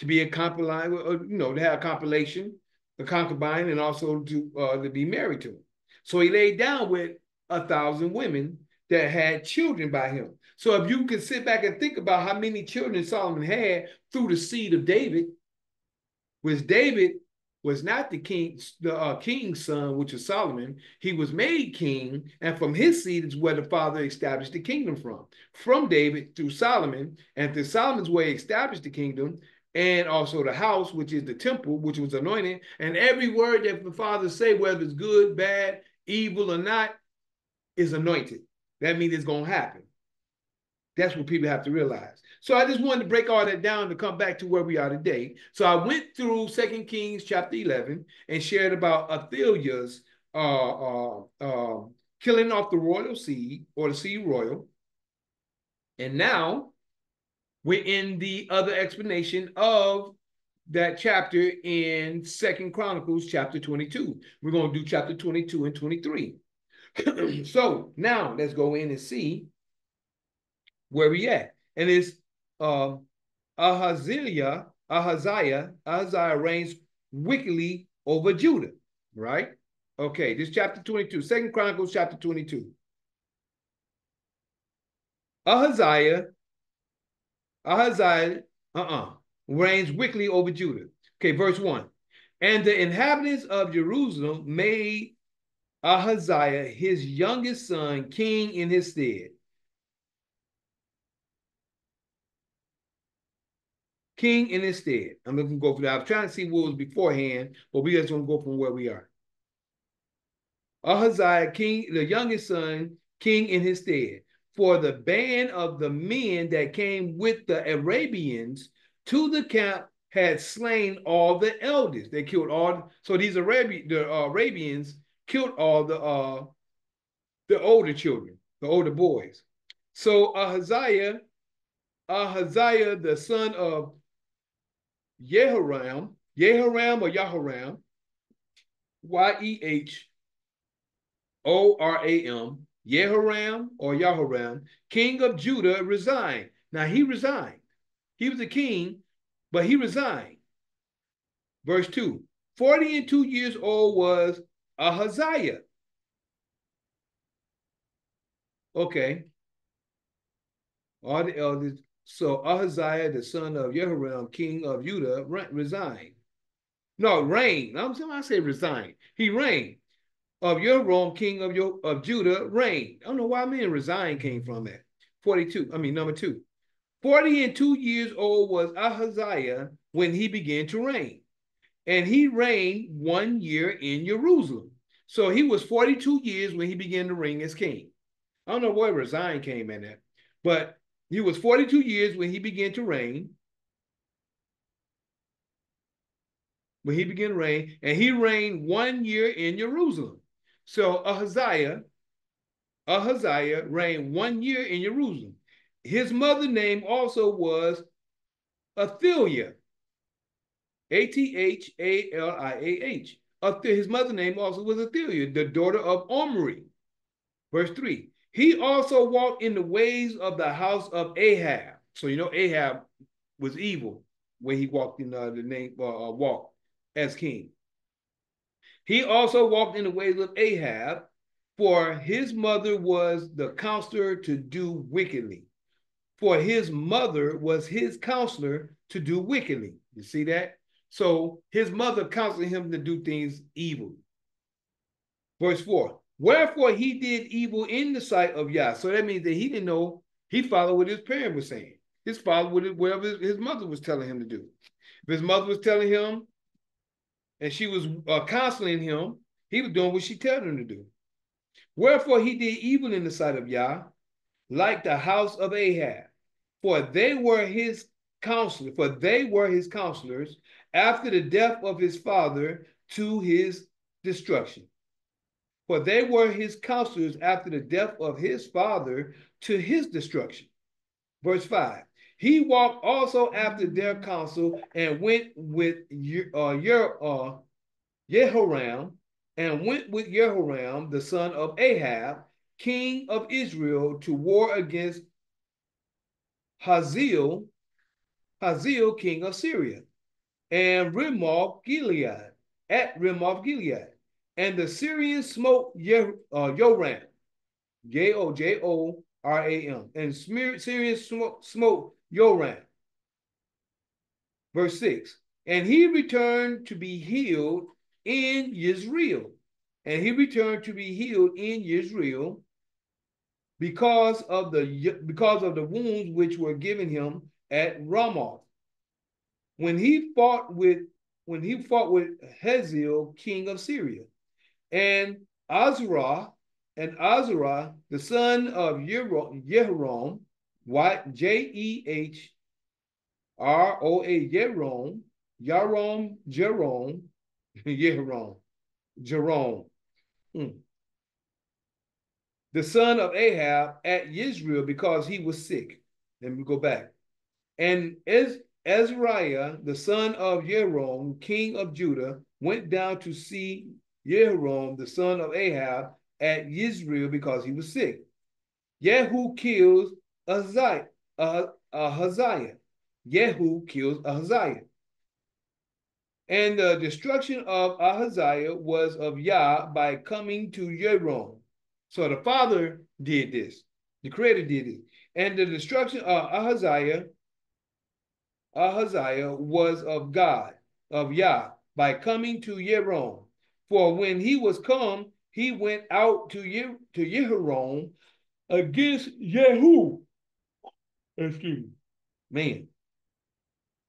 S1: to be a compilation, you know, to have a compilation, a concubine, and also to uh, to be married to him. So he laid down with a thousand women that had children by him. So if you can sit back and think about how many children Solomon had through the seed of David, which David was not the king, the uh, king's son, which is Solomon. He was made king, and from his seed is where the father established the kingdom from. From David through Solomon, and through Solomon's way established the kingdom, and also the house, which is the temple, which was anointed. And every word that the Father say, whether it's good, bad, evil, or not, is anointed. That means it's going to happen. That's what people have to realize. So I just wanted to break all that down to come back to where we are today. So I went through Second Kings chapter 11 and shared about Athaliah's uh, uh, uh, killing off the royal seed or the seed royal. And now we're in the other explanation of that chapter in Second Chronicles chapter 22. We're going to do chapter 22 and 23. [clears throat] so now let's go in and see where we at. And it's uh, Ahaziah, Ahaziah, Ahaziah reigns wickedly over Judah, right? Okay, this chapter 22, Second Chronicles chapter 22. Ahaziah Ahaziah, uh-uh, reigns wickedly over Judah. Okay, verse 1. And the inhabitants of Jerusalem made Ahaziah, his youngest son, king in his stead. King in his stead. I'm looking to go for that. I was trying to see what was beforehand, but we just going to go from where we are. Ahaziah, king, the youngest son, king in his stead for the band of the men that came with the Arabians to the camp had slain all the elders. They killed all. So these Arabian, the uh, Arabians killed all the uh, the older children, the older boys. So Ahaziah, Ahaziah, the son of Yehoram, Yehoram or Yahoram, Y E H O R A M, Yehoram or Yahoram, king of Judah, resigned. Now he resigned. He was a king, but he resigned. Verse 2 40 and 2 years old was Ahaziah. Okay. All the elders. So Ahaziah, the son of Yehoram, king of Judah, resigned. No, reigned. I'm saying I say resigned. He reigned. Of your Jehoram, king of, your, of Judah, reigned. I don't know why I mean resign came from that. 42. I mean, number two. 40 and two years old was Ahaziah when he began to reign. And he reigned one year in Jerusalem. So he was 42 years when he began to reign as king. I don't know where resign came in at, but he was 42 years when he began to reign. When he began to reign, and he reigned one year in Jerusalem. So Ahaziah, Ahaziah reigned one year in Jerusalem. His mother name also was Athaliah, A T H A L I A H. His mother name also was Athaliah, the daughter of Omri. Verse 3 He also walked in the ways of the house of Ahab. So you know Ahab was evil when he walked in uh, the name uh, uh, walk as king. He also walked in the ways of Ahab, for his mother was the counselor to do wickedly for his mother was his counselor to do wickedly. You see that? So his mother counseled him to do things evil. Verse 4 Wherefore he did evil in the sight of Yah. So that means that he didn't know, he followed what his parent was saying. His father whatever his mother was telling him to do. If his mother was telling him and she was uh, counseling him, he was doing what she told him to do. Wherefore he did evil in the sight of Yah, like the house of Ahab for they were his counselors, for they were his counselors after the death of his father to his destruction. For they were his counselors after the death of his father to his destruction. Verse 5 He walked also after their counsel and went with uh, uh, Jehoram and went with Yehoram, the son of Ahab, king of Israel, to war against Hazael, Hazael, king of Syria, and Ramoth Gilead, at Ramoth Gilead. And the Syrians smote Yer, uh, J O J O R A M, and Syrians smote, Joram. Verse 6 And he returned to be healed in Israel. And he returned to be healed in Israel because of the because of the wounds which were given him at Ramoth. When he fought with when he fought with Hazael, king of Syria, and Azra and Azra, the son of Jehoram, J E H R O A Jerome, Yarom, Jerome, [laughs] Jerome. Hmm the son of Ahab at Israel because he was sick. Let me go back. And Ez Azariah, the son of Jerome, king of Judah, went down to see Jehoram, the son of Ahab, at Israel because he was sick. Yehu kills Ahaziah. Ahaziah. Yehu kills Ahaziah. And the destruction of Ahaziah was of Yah by coming to Jehoram so the Father did this. The Creator did it. And the destruction of Ahaziah, Ahaziah was of God, of Yah, by coming to Yeron. For when he was come, he went out to Ye- to against Yehu. Excuse me. Man.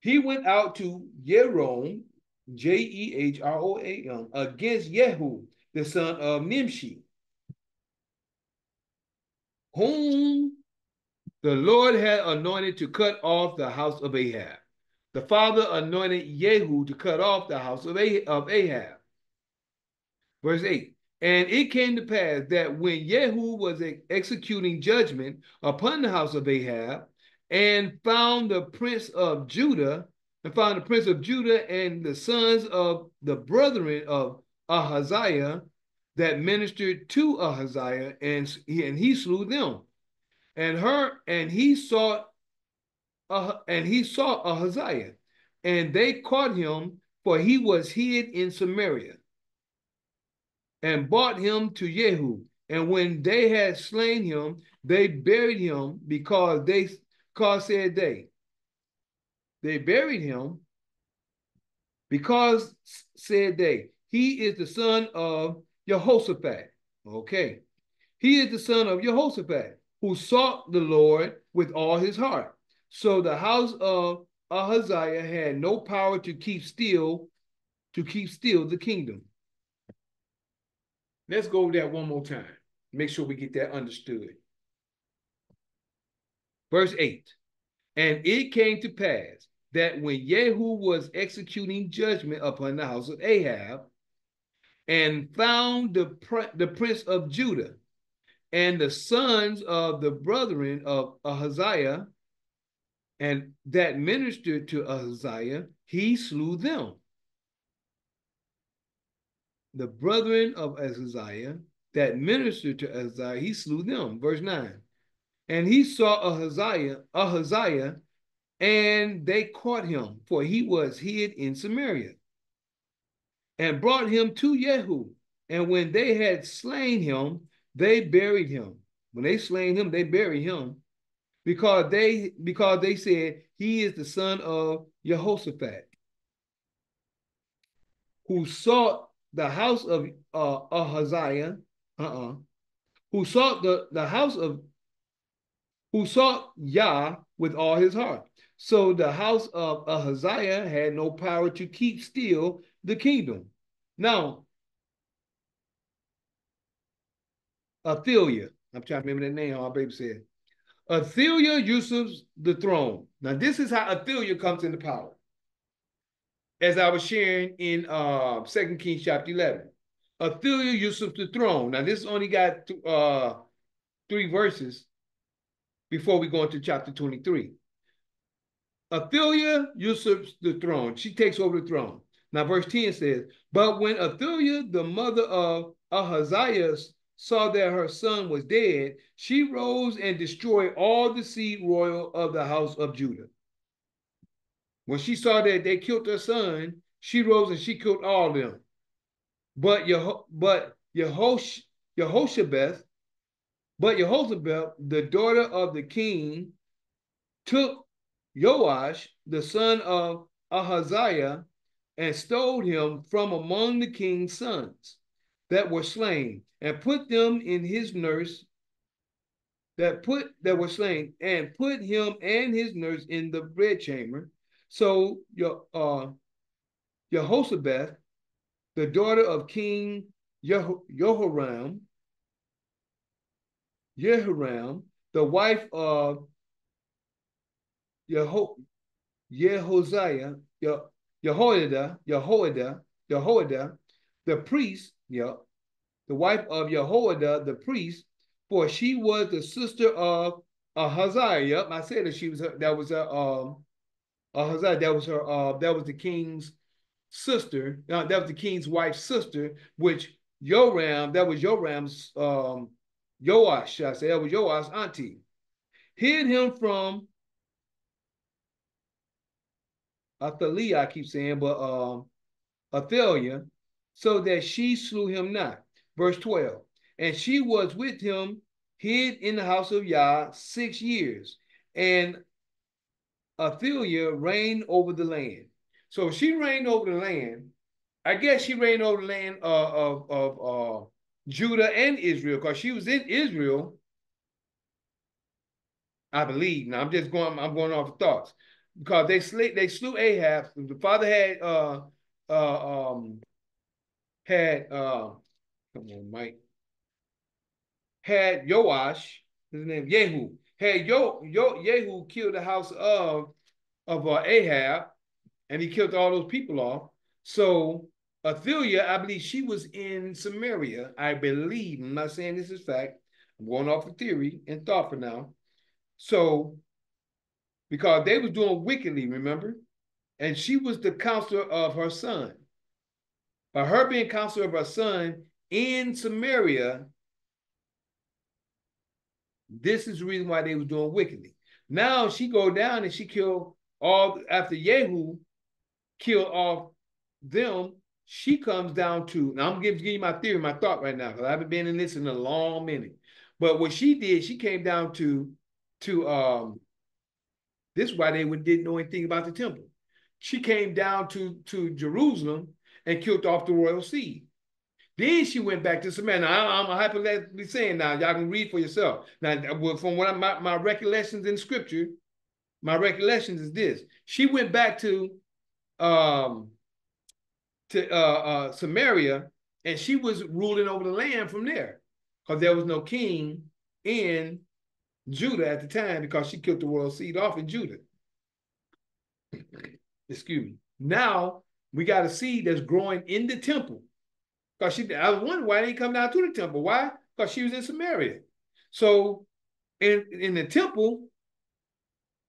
S1: He went out to Yeron, J E H R O A M, against Yehu, the son of Nimshi whom the Lord had anointed to cut off the house of Ahab. the father anointed Jehu to cut off the house of Ahab. Verse 8 And it came to pass that when Jehu was executing judgment upon the house of Ahab, and found the prince of Judah, and found the prince of Judah and the sons of the brethren of Ahaziah that ministered to Ahaziah, and he, and he slew them. And her and he sought uh, and he saw Ahaziah, and they caught him, for he was hid in Samaria, and brought him to Jehu. And when they had slain him, they buried him because they because said they. They buried him because said they, he is the son of Jehoshaphat. Okay. He is the son of Jehoshaphat, who sought the Lord with all his heart. So the house of Ahaziah had no power to keep still, to keep still the kingdom. Let's go over that one more time. Make sure we get that understood. Verse 8. And it came to pass that when Jehu was executing judgment upon the house of Ahab, and found the, the prince of Judah and the sons of the brethren of Ahaziah, and that ministered to Ahaziah, he slew them. The brethren of Ahaziah that ministered to Ahaziah, he slew them. Verse 9. And he saw Ahaziah, Ahaziah, and they caught him, for he was hid in Samaria, and brought him to Jehu. And when they had slain him, they buried him. When they slain him, they buried him because they because they said he is the son of Jehoshaphat, who sought the house of uh, Ahaziah, uh-uh, who sought the, the house of who sought Yah with all his heart. So the house of Ahaziah had no power to keep still the kingdom. Now, Athaliah, I'm trying to remember that name, my baby said. Athaliah usurps the throne. Now, this is how Athaliah comes into power. As I was sharing in uh, 2 Kings chapter 11. Athaliah usurps the throne. Now, this only got uh, three verses before we go into chapter 23. Athaliah usurps the throne. She takes over the throne. Now, verse 10 says, But when Athaliah, the mother of Ahaziah, saw that her son was dead, she rose and destroyed all the seed royal of the house of Judah. When she saw that they killed her son, she rose and she killed all of them. But Yeho but Yehosh Yehoshabeth, but Yehoshabeth, the daughter of the king, took Joash, the son of Ahaziah, and stole him from among the king's sons that were slain and put them in his nurse that put that were slain and put him and his nurse in the bread chamber. So uh Jehoshaphat, the daughter of King Jehoram, Jehoram, the wife of Jeho Jehoziah, Jehoiada, Jehoiada, Jehoiada, the priest, yeah, the wife of Jehoiada the priest, for she was the sister of Ahaziah. Yep, I said that she was her, that was her um Ahaziah, that was her uh that was the king's sister. Uh, that was the king's wife's sister, which Joram, that was Joram's um Joash, I say that was Joash's auntie. Hid him from Athaliah, I keep saying, but um Athaliah, so that she slew him not. Verse 12. And she was with him hid in the house of Yah six years. And Athaliah reigned over the land. So she reigned over the land. I guess she reigned over the land uh, of, of uh, Judah and Israel because she was in Israel, I believe. Now I'm just going, I'm going off the thoughts because they slew, they slew Ahab. The father had uh, uh, um, had uh, Come on, Mike. Had Joash, his name Yehu, had Yo, Yo Yehu killed the house of of uh, Ahab, and he killed all those people off. So Athaliah, I believe she was in Samaria. I believe. I'm not saying this is fact. I'm going off of theory and thought for now. So, because they was doing wickedly, remember? And she was the counselor of her son. By her being counselor of her son in Samaria, this is the reason why they was doing wickedly. Now she go down and she killed all after Yehu killed off them. She comes down to now. I'm giving you my theory, my thought right now because I haven't been in this in a long minute. But what she did, she came down to to um. This is why they didn't know anything about the temple. She came down to to Jerusalem and killed off the royal seed. Then she went back to Samaria. I'm, I'm hypothetically saying now, y'all can read for yourself. Now, from what I, my, my recollections in scripture, my recollections is this. She went back to um to uh, uh Samaria and she was ruling over the land from there because there was no king in Judah at the time because she killed the royal seed off in Judah. [clears throat] Excuse me. Now we got a seed that's growing in the temple because she, I was wondering why they didn't come down to the temple. Why? Because she was in Samaria. So in, in the temple,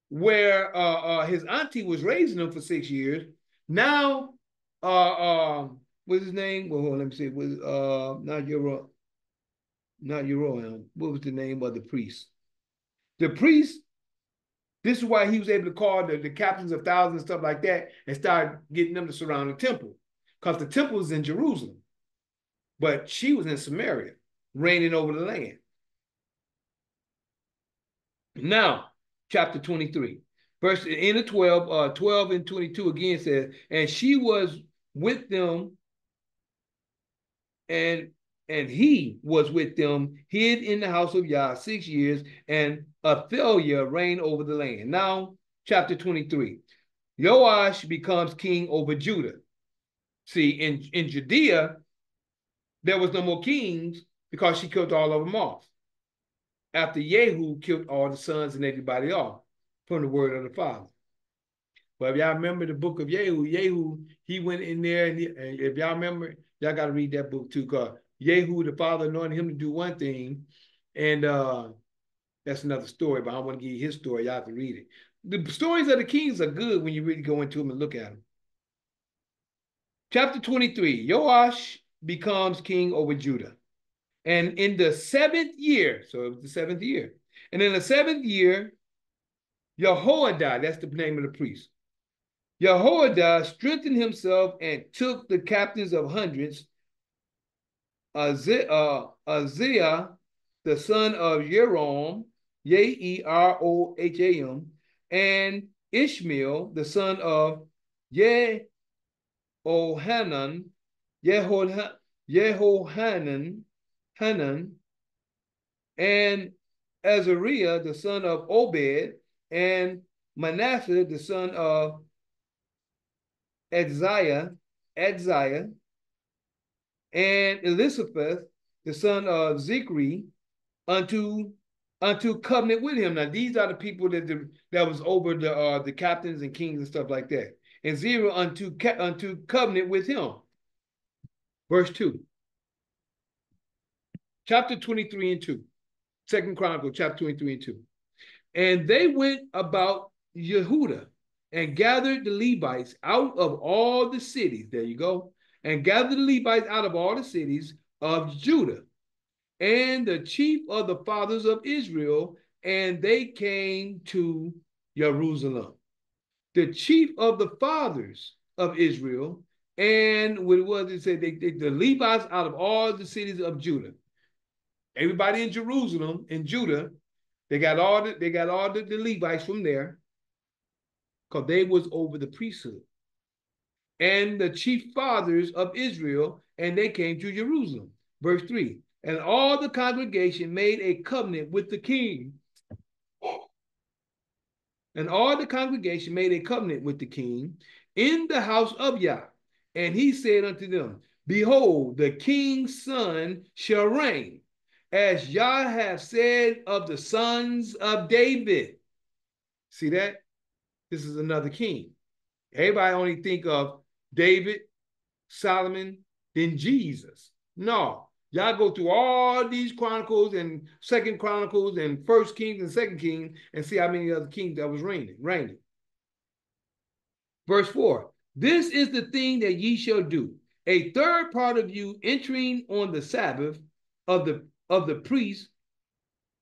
S1: where uh, uh, his auntie was raising him for six years, now uh, um, what's his name? Well, let me see. Was uh, not Uro, not Jeroham. What was the name of the priest? The priest. This is why he was able to call the, the captains of thousands and stuff like that and start getting them to surround the temple, because the temple was in Jerusalem. But she was in Samaria, reigning over the land. Now, chapter 23, verse in the 12, uh, 12 and 22 again says, and she was with them, and and he was with them, hid in the house of Yah six years, and Athaliah reigned over the land. Now, chapter 23. Joash becomes king over Judah. See, in, in Judea, there was no more kings because she killed all of them off. After Yehu killed all the sons and everybody off from the word of the father. But if y'all remember the book of Yehu, Yehu, he went in there and, he, and if y'all remember, y'all got to read that book too, because Yehu, the father, anointed him to do one thing, and uh, that's another story, but I want to give you his story. Y'all have to read it. The stories of the kings are good when you really go into them and look at them. Chapter 23, Joash becomes king over Judah. And in the seventh year, so it was the seventh year, and in the seventh year, Jehoiada, that's the name of the priest, Jehoiada strengthened himself and took the captains of hundreds, Uzziah, uh, the son of Jeroham, J-E-R-O-H-A-M, and Ishmael, the son of Jehohanan, Jehohanan, Hanan, and Azariah, the son of Obed, and Manasseh, the son of Edziah, Edziah, and Elishaphat, the son of Zichri, unto unto covenant with him. Now these are the people that the, that was over the uh, the captains and kings and stuff like that. And zero unto unto covenant with him. Verse 2. Chapter 23 and 2. Second Chronicle, chapter 23 and 2. And they went about Yehuda and gathered the Levites out of all the cities. There you go. And gathered the Levites out of all the cities of Judah and the chief of the fathers of Israel, and they came to Jerusalem. The chief of the fathers of Israel, and what was it said? They, they, the Levites out of all the cities of Judah. Everybody in Jerusalem, in Judah, they got all the, they got all the, the Levites from there because they was over the priesthood. And the chief fathers of Israel, and they came to Jerusalem. Verse 3 And all the congregation made a covenant with the king. And all the congregation made a covenant with the king in the house of Yah. And he said unto them, Behold, the king's son shall reign, as Yah have said of the sons of David. See that? This is another king. Everybody only think of David, Solomon, then Jesus. No, y'all go through all these chronicles and second chronicles and first kings and second kings and see how many other kings that was reigning, reigning. Verse 4. This is the thing that ye shall do. A third part of you entering on the Sabbath of the of the priests,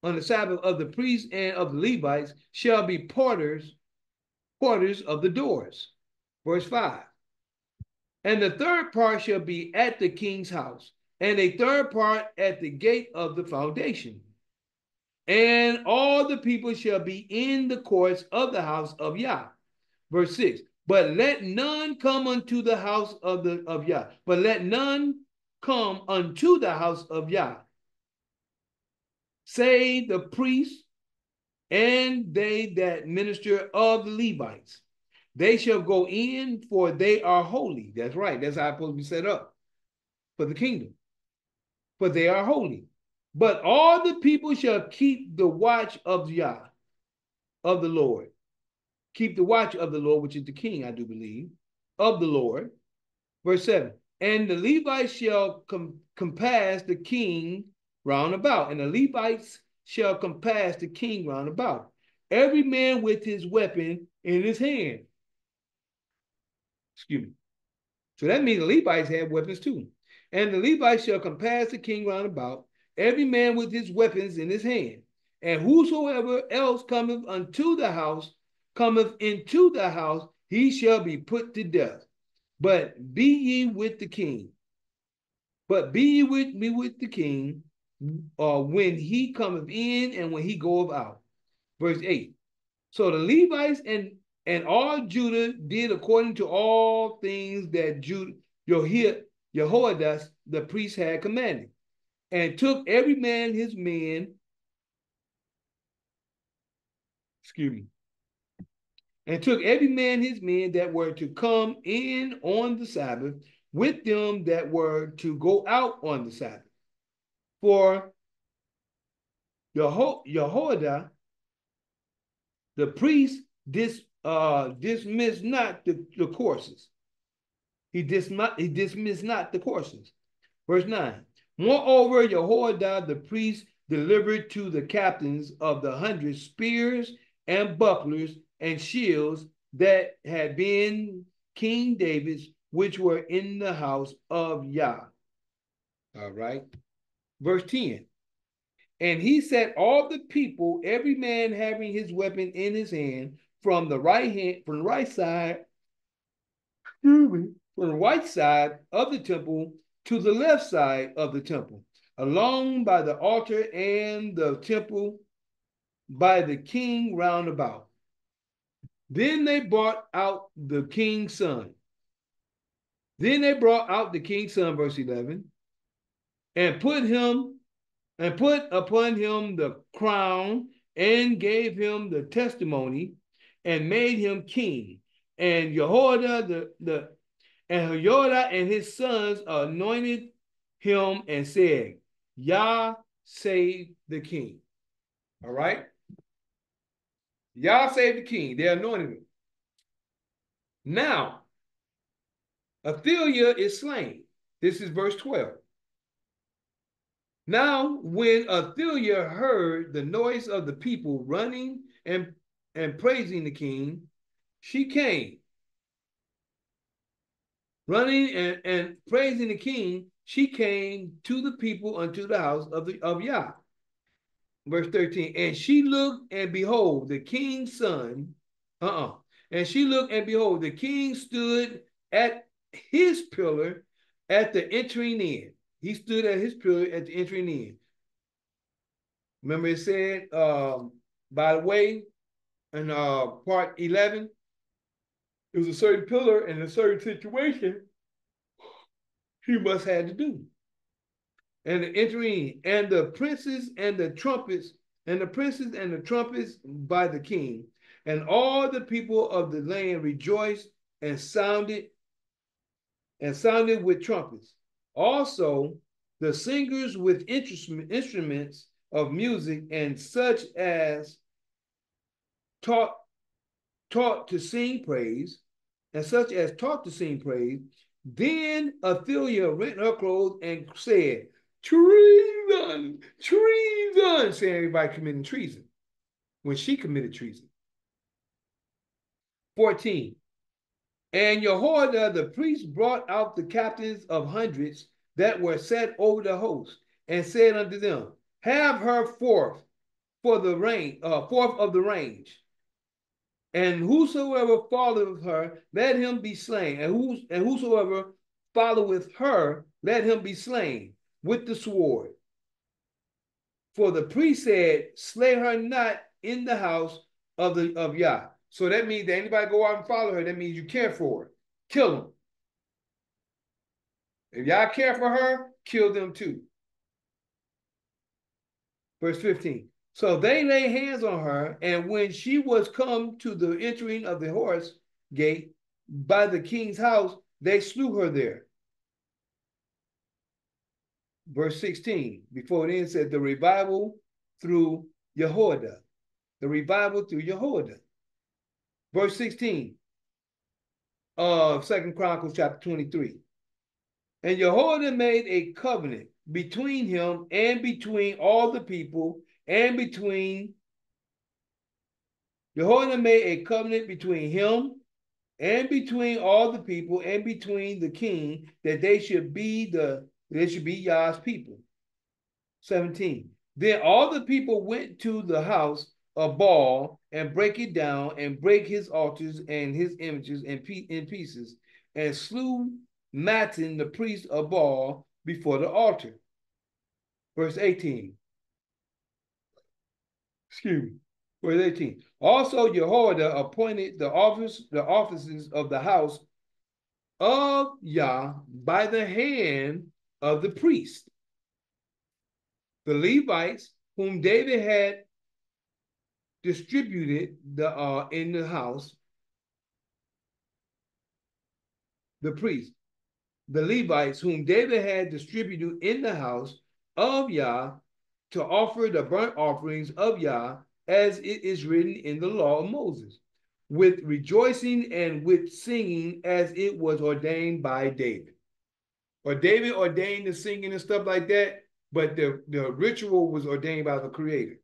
S1: on the Sabbath of the priests and of the Levites shall be porters, porters of the doors. Verse 5. And the third part shall be at the king's house, and a third part at the gate of the foundation. And all the people shall be in the courts of the house of Yah. Verse 6. But let none come unto the house of the of Yah. But let none come unto the house of Yah. Say the priests and they that minister of the Levites they shall go in, for they are holy. That's right. That's how it's supposed to be set up for the kingdom. For they are holy. But all the people shall keep the watch of Yah, of the Lord. Keep the watch of the Lord, which is the king, I do believe, of the Lord. Verse 7 And the Levites shall com compass the king round about, and the Levites shall compass the king round about, every man with his weapon in his hand. Excuse me. So that means the Levites have weapons too. And the Levites shall compass the king round about, every man with his weapons in his hand. And whosoever else cometh unto the house, cometh into the house, he shall be put to death. But be ye with the king. But be ye with me with the king, uh, when he cometh in and when he goeth out. Verse 8. So the Levites and and all Judah did according to all things that Judah, Jehoiada, the priest, had commanded, and took every man his men, excuse me, and took every man his men that were to come in on the Sabbath with them that were to go out on the Sabbath. For Jeho- Jehoiada, the priest, dis uh, dismiss not the, the courses. He, dismiss, he dismissed not the courses. Verse 9. Moreover, Jehoiada the priest delivered to the captains of the hundred spears and bucklers and shields that had been King David's, which were in the house of Yah. All right. Verse 10. And he set all the people, every man having his weapon in his hand, from the right hand, from the right side, from the right side of the temple to the left side of the temple, along by the altar and the temple by the king round about. Then they brought out the king's son. Then they brought out the king's son, verse 11, and put him and put upon him the crown and gave him the testimony and made him king. And Jehoiada the, the and Jehoiada and his sons anointed him and said, Yah save the king. All right. Yah save the king. They anointed him. Now, Athaliah is slain. This is verse 12. Now, when Athaliah heard the noise of the people running and and praising the king, she came. Running and, and praising the king, she came to the people unto the house of the of Yah. Verse 13. And she looked and behold, the king's son. Uh-uh. And she looked and behold, the king stood at his pillar at the entering in. He stood at his pillar at the entering in. Remember, it said, um, by the way, in uh, part 11, it was a certain pillar in a certain situation he must have to do. And the entering, and the princes and the trumpets, and the princes and the trumpets by the king, and all the people of the land rejoiced and sounded, and sounded with trumpets. Also, the singers with instruments of music and such as taught taught to sing praise and such as taught to sing praise. Then Athaliah rent her clothes and said, Treason, treason, saying everybody committing treason when she committed treason. 14. And Jehoiada the priest brought out the captains of hundreds that were set over the host, and said unto them, Have her forth for the range, uh, forth of the range. And whosoever followeth her, let him be slain. And, who, and whosoever followeth her, let him be slain with the sword. For the priest said, Slay her not in the house of the of Yah. So that means that anybody go out and follow her, that means you care for her. Kill them. If y'all care for her, kill them too. Verse 15. So they lay hands on her, and when she was come to the entering of the horse gate by the king's house, they slew her there. Verse 16, before it ends, said the revival through Jehoiada. The revival through Jehoiada. Verse 16 of Second Chronicles chapter 23. And Jehoiada made a covenant between him and between all the people and between Jehoiada made a covenant between him and between all the people and between the king that they should be the they should be Yah's people. 17. Then all the people went to the house of Baal and break it down and break his altars and his images in, in pieces and slew Mattan, the priest of Baal, before the altar. Verse 18. Excuse me. Verse 18. Also Jehoiada appointed the office, the offices of the house of Yah by the hand of the priest. The Levites, whom David had distributed the uh, in the house, the priest, the Levites, whom David had distributed in the house of Yah to offer the burnt offerings of Yah, as it is written in the law of Moses, with rejoicing and with singing, as it was ordained by David. Or David ordained the singing and stuff like that, but the, the ritual was ordained by the Creator.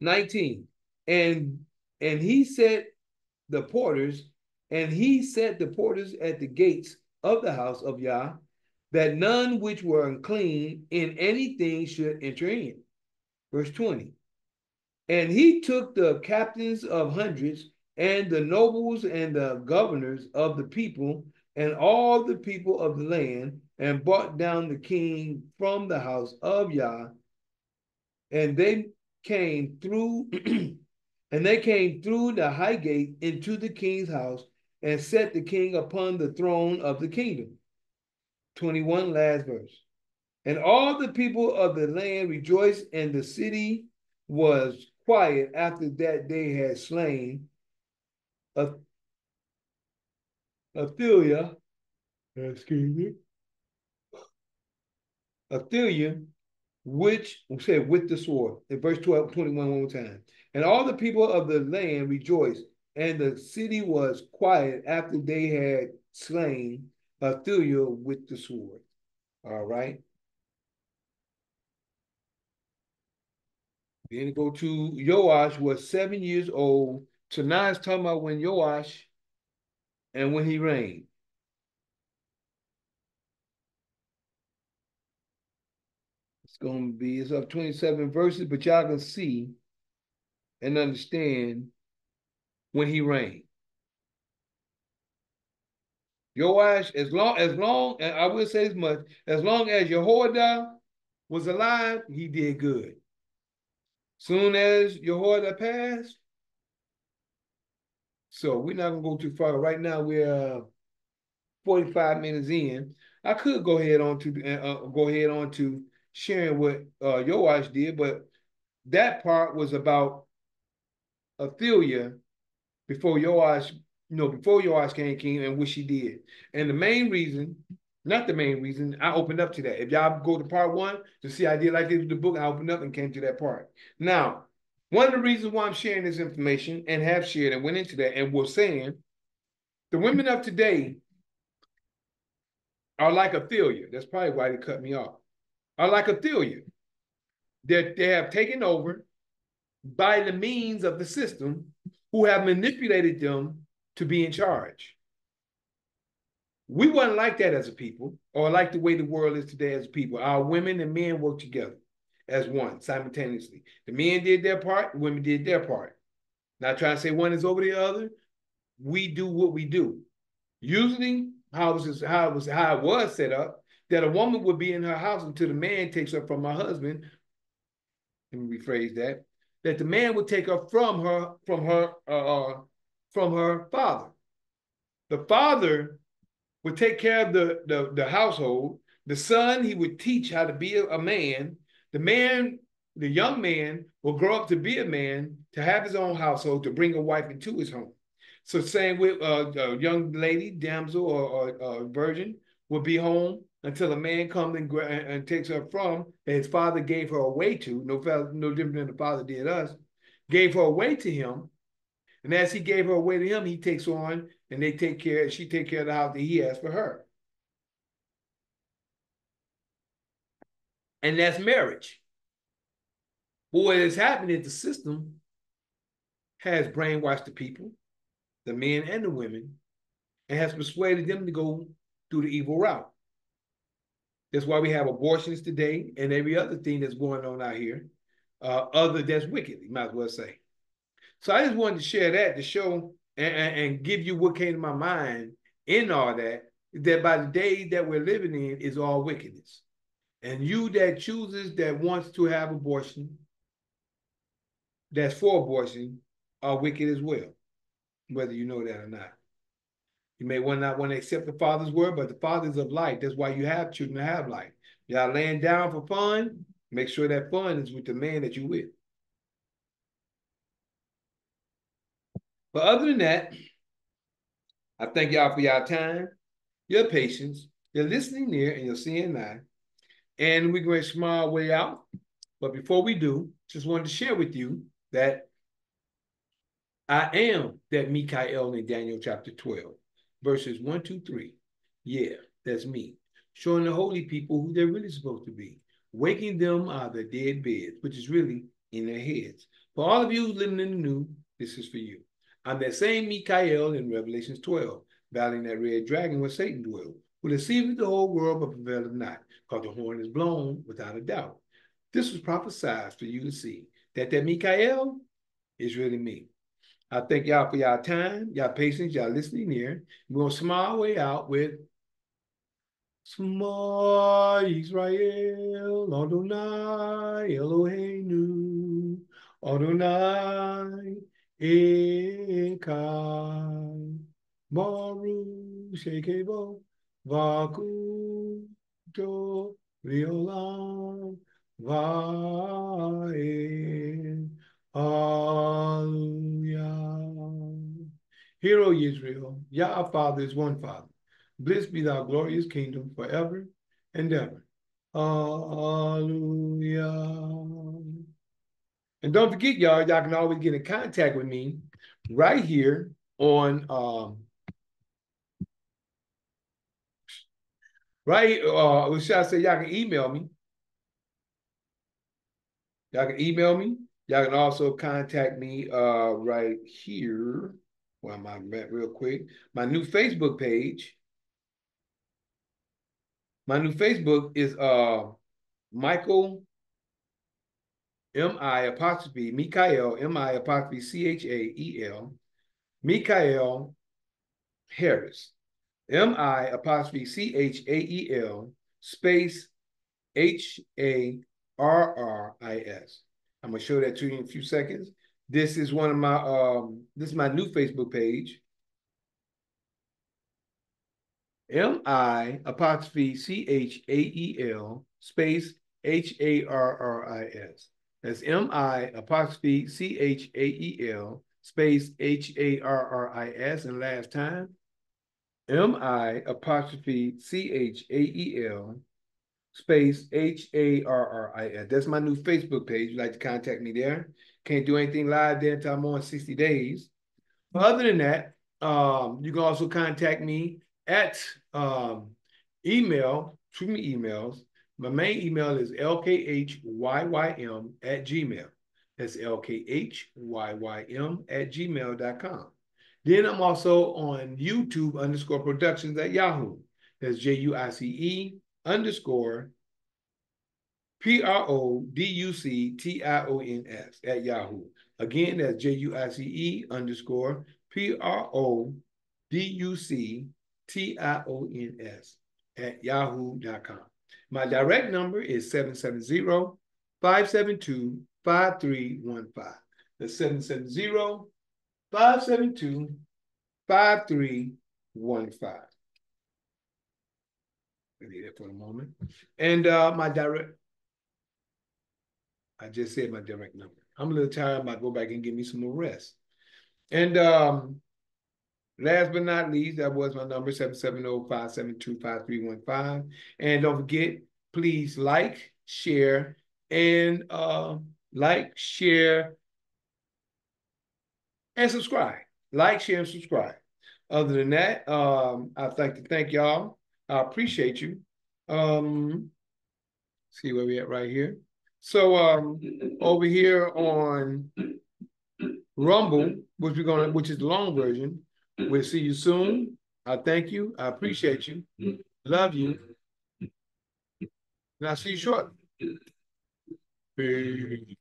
S1: 19. And and he set the porters and he set the porters at the gates of the house of Yah, that none which were unclean in anything should enter in. Verse 20. And he took the captains of hundreds and the nobles and the governors of the people and all the people of the land and brought down the king from the house of Yah. And they came through, [clears throat] and they came through the high gate into the king's house and set the king upon the throne of the kingdom. 21, last verse. And all the people of the land rejoiced, and the city was quiet after that they had slain Athaliah, excuse me, Athaliah, which said with the sword in verse 12, 21 one more time. And all the people of the land rejoiced, and the city was quiet after they had slain Athaliah with the sword. All right. Then go to Joash was seven years old. So now it's talking about when Joash and when he reigned. Going to be, it's up 27 verses, but y'all can see and understand when he reigned. Joash, as long as long, and I will say as much, as long as Jehoiada was alive, he did good. Soon as Jehoiada passed, so we're not gonna go too far. Right now we're uh, 45 minutes in. I could go ahead on to uh, uh, go ahead on to sharing what uh, Joash did, but that part was about Athaliah before Joash you know, before Joash came king and what she did. And the main reason, not the main reason, I opened up to that. If y'all go to part one to see I did like this with the book, I opened up and came to that part. Now, one of the reasons why I'm sharing this information and have shared and went into that and was saying The women of today are like Athaliah. That's probably why they cut me off. Are like Athaliah. That they have taken over by the means of the system who have manipulated them to be in charge. We wasn't like that as a people, or like the way the world is today as a people. Our women and men work together as one simultaneously. The men did their part, the women did their part. Not trying to say one is over the other. We do what we do. Usually, how it was how it was how it was set up, that a woman would be in her house until the man takes her from her husband. Let me rephrase that. That the man would take her from her from her uh, uh from her father. The father would take care of the, the, the household. The son, he would teach how to be a, man. The man, the young man, will grow up to be a man, to have his own household, to bring a wife into his home. So same with uh, a young lady, damsel or, or, or virgin, will be home until a man comes and, and takes her from his father gave her away to, no, no different than the father did us, gave her away to him. And as he gave her away to him, he takes on and they take care, she take care of the house that he has for her. And that's marriage. But what has happened is the system has brainwashed the people, the men and the women, and has persuaded them to go through the evil route. That's why we have abortions today and every other thing that's going on out here, uh, other that's wicked, you might as well say. So I just wanted to share that to show and, and, and give you what came to my mind in all that, that by the day that we're living in is all wickedness. And you that chooses that wants to have abortion, that's for abortion, are wicked as well, whether you know that or not. You may want not want to accept the Father's word, but the Father's of light. That's why you have children to have life. Y'all laying down for fun, make sure that fun is with the man that you with. But other than that, I thank y'all for y'all time, your patience, your listening ear, and your seeing eye. And we're going to smile way out. But before we do, just wanted to share with you that I am that Mi'chael in Daniel chapter 12, verses 1, 2, 3. Yeah, that's me. Showing the holy people who they're really supposed to be, waking them out of their dead beds, which is really in their heads. For all of you living in the new, this is for you. I'm that same Mi'chael in Revelations 12, battling that red dragon where Satan dwells, who deceived the whole world but prevailed not, because the horn is blown without a doubt. This was prophesied for you to see that that Mi'chael is really me. I thank y'all for y'all time, y'all patience, y'all listening here. We're gonna smile way out with Shema Israel, Adonai, Eloheinu, Adonai, Ekai Baru Shekebo Vaku Jo Violam Hallelujah. Hear, O Israel, Yah our Father is one Father. Blessed be thy glorious kingdom forever and ever. Hallelujah. And don't forget, y'all, y'all can always get in contact with me right here on um right uh what should I say y'all can email me. Y'all can email me. Y'all can also contact me uh right here. Well, I'm at real quick. My new Facebook page. My new Facebook is uh Michael M-I apostrophe Mi'chael, M-I apostrophe C-H-A-E-L, Mi'chael Harris, M-I apostrophe C-H-A-E-L, space H-A-R-R-I-S. I'm gonna show that to you in a few seconds. This is one of my, um, this is my new Facebook page. M-I apostrophe C-H-A-E-L, space H-A-R-R-I-S. That's M-I apostrophe C-H-A-E-L space H-A-R-R-I-S. And last time, M-I apostrophe C-H-A-E-L space H-A-R-R-I-S. That's my new Facebook page. You'd like to contact me there. Can't do anything live there until I'm on 60 days. But other than that, um, you can also contact me at um, email, shoot me emails. My main email is lkhyym at gmail. That's lkhyym at gmail.com. Then I'm also on YouTube underscore productions at Yahoo. That's J U I C E underscore P R O D U C T I O N S at Yahoo. Again, that's J U I C E underscore P R O D U C T I O N S at yahoo.com. My direct number is 770 572 5315. That's 770 572 5315. I need that for a moment. And uh, my direct, I just said my direct number. I'm a little tired. I might go back and give me some more rest. And um, last but not least, that was my number 770-572-5315. And don't forget, please like, share, and uh, like, share, and subscribe. Like, share, and subscribe. Other than that, um, I'd like to thank y'all. I appreciate you. Um, see where we at right here. So um, over here on Rumble, which we're gonna, which is the long version. We'll see you soon. I thank you. I appreciate you. Love you. And I'll see you shortly. Peace.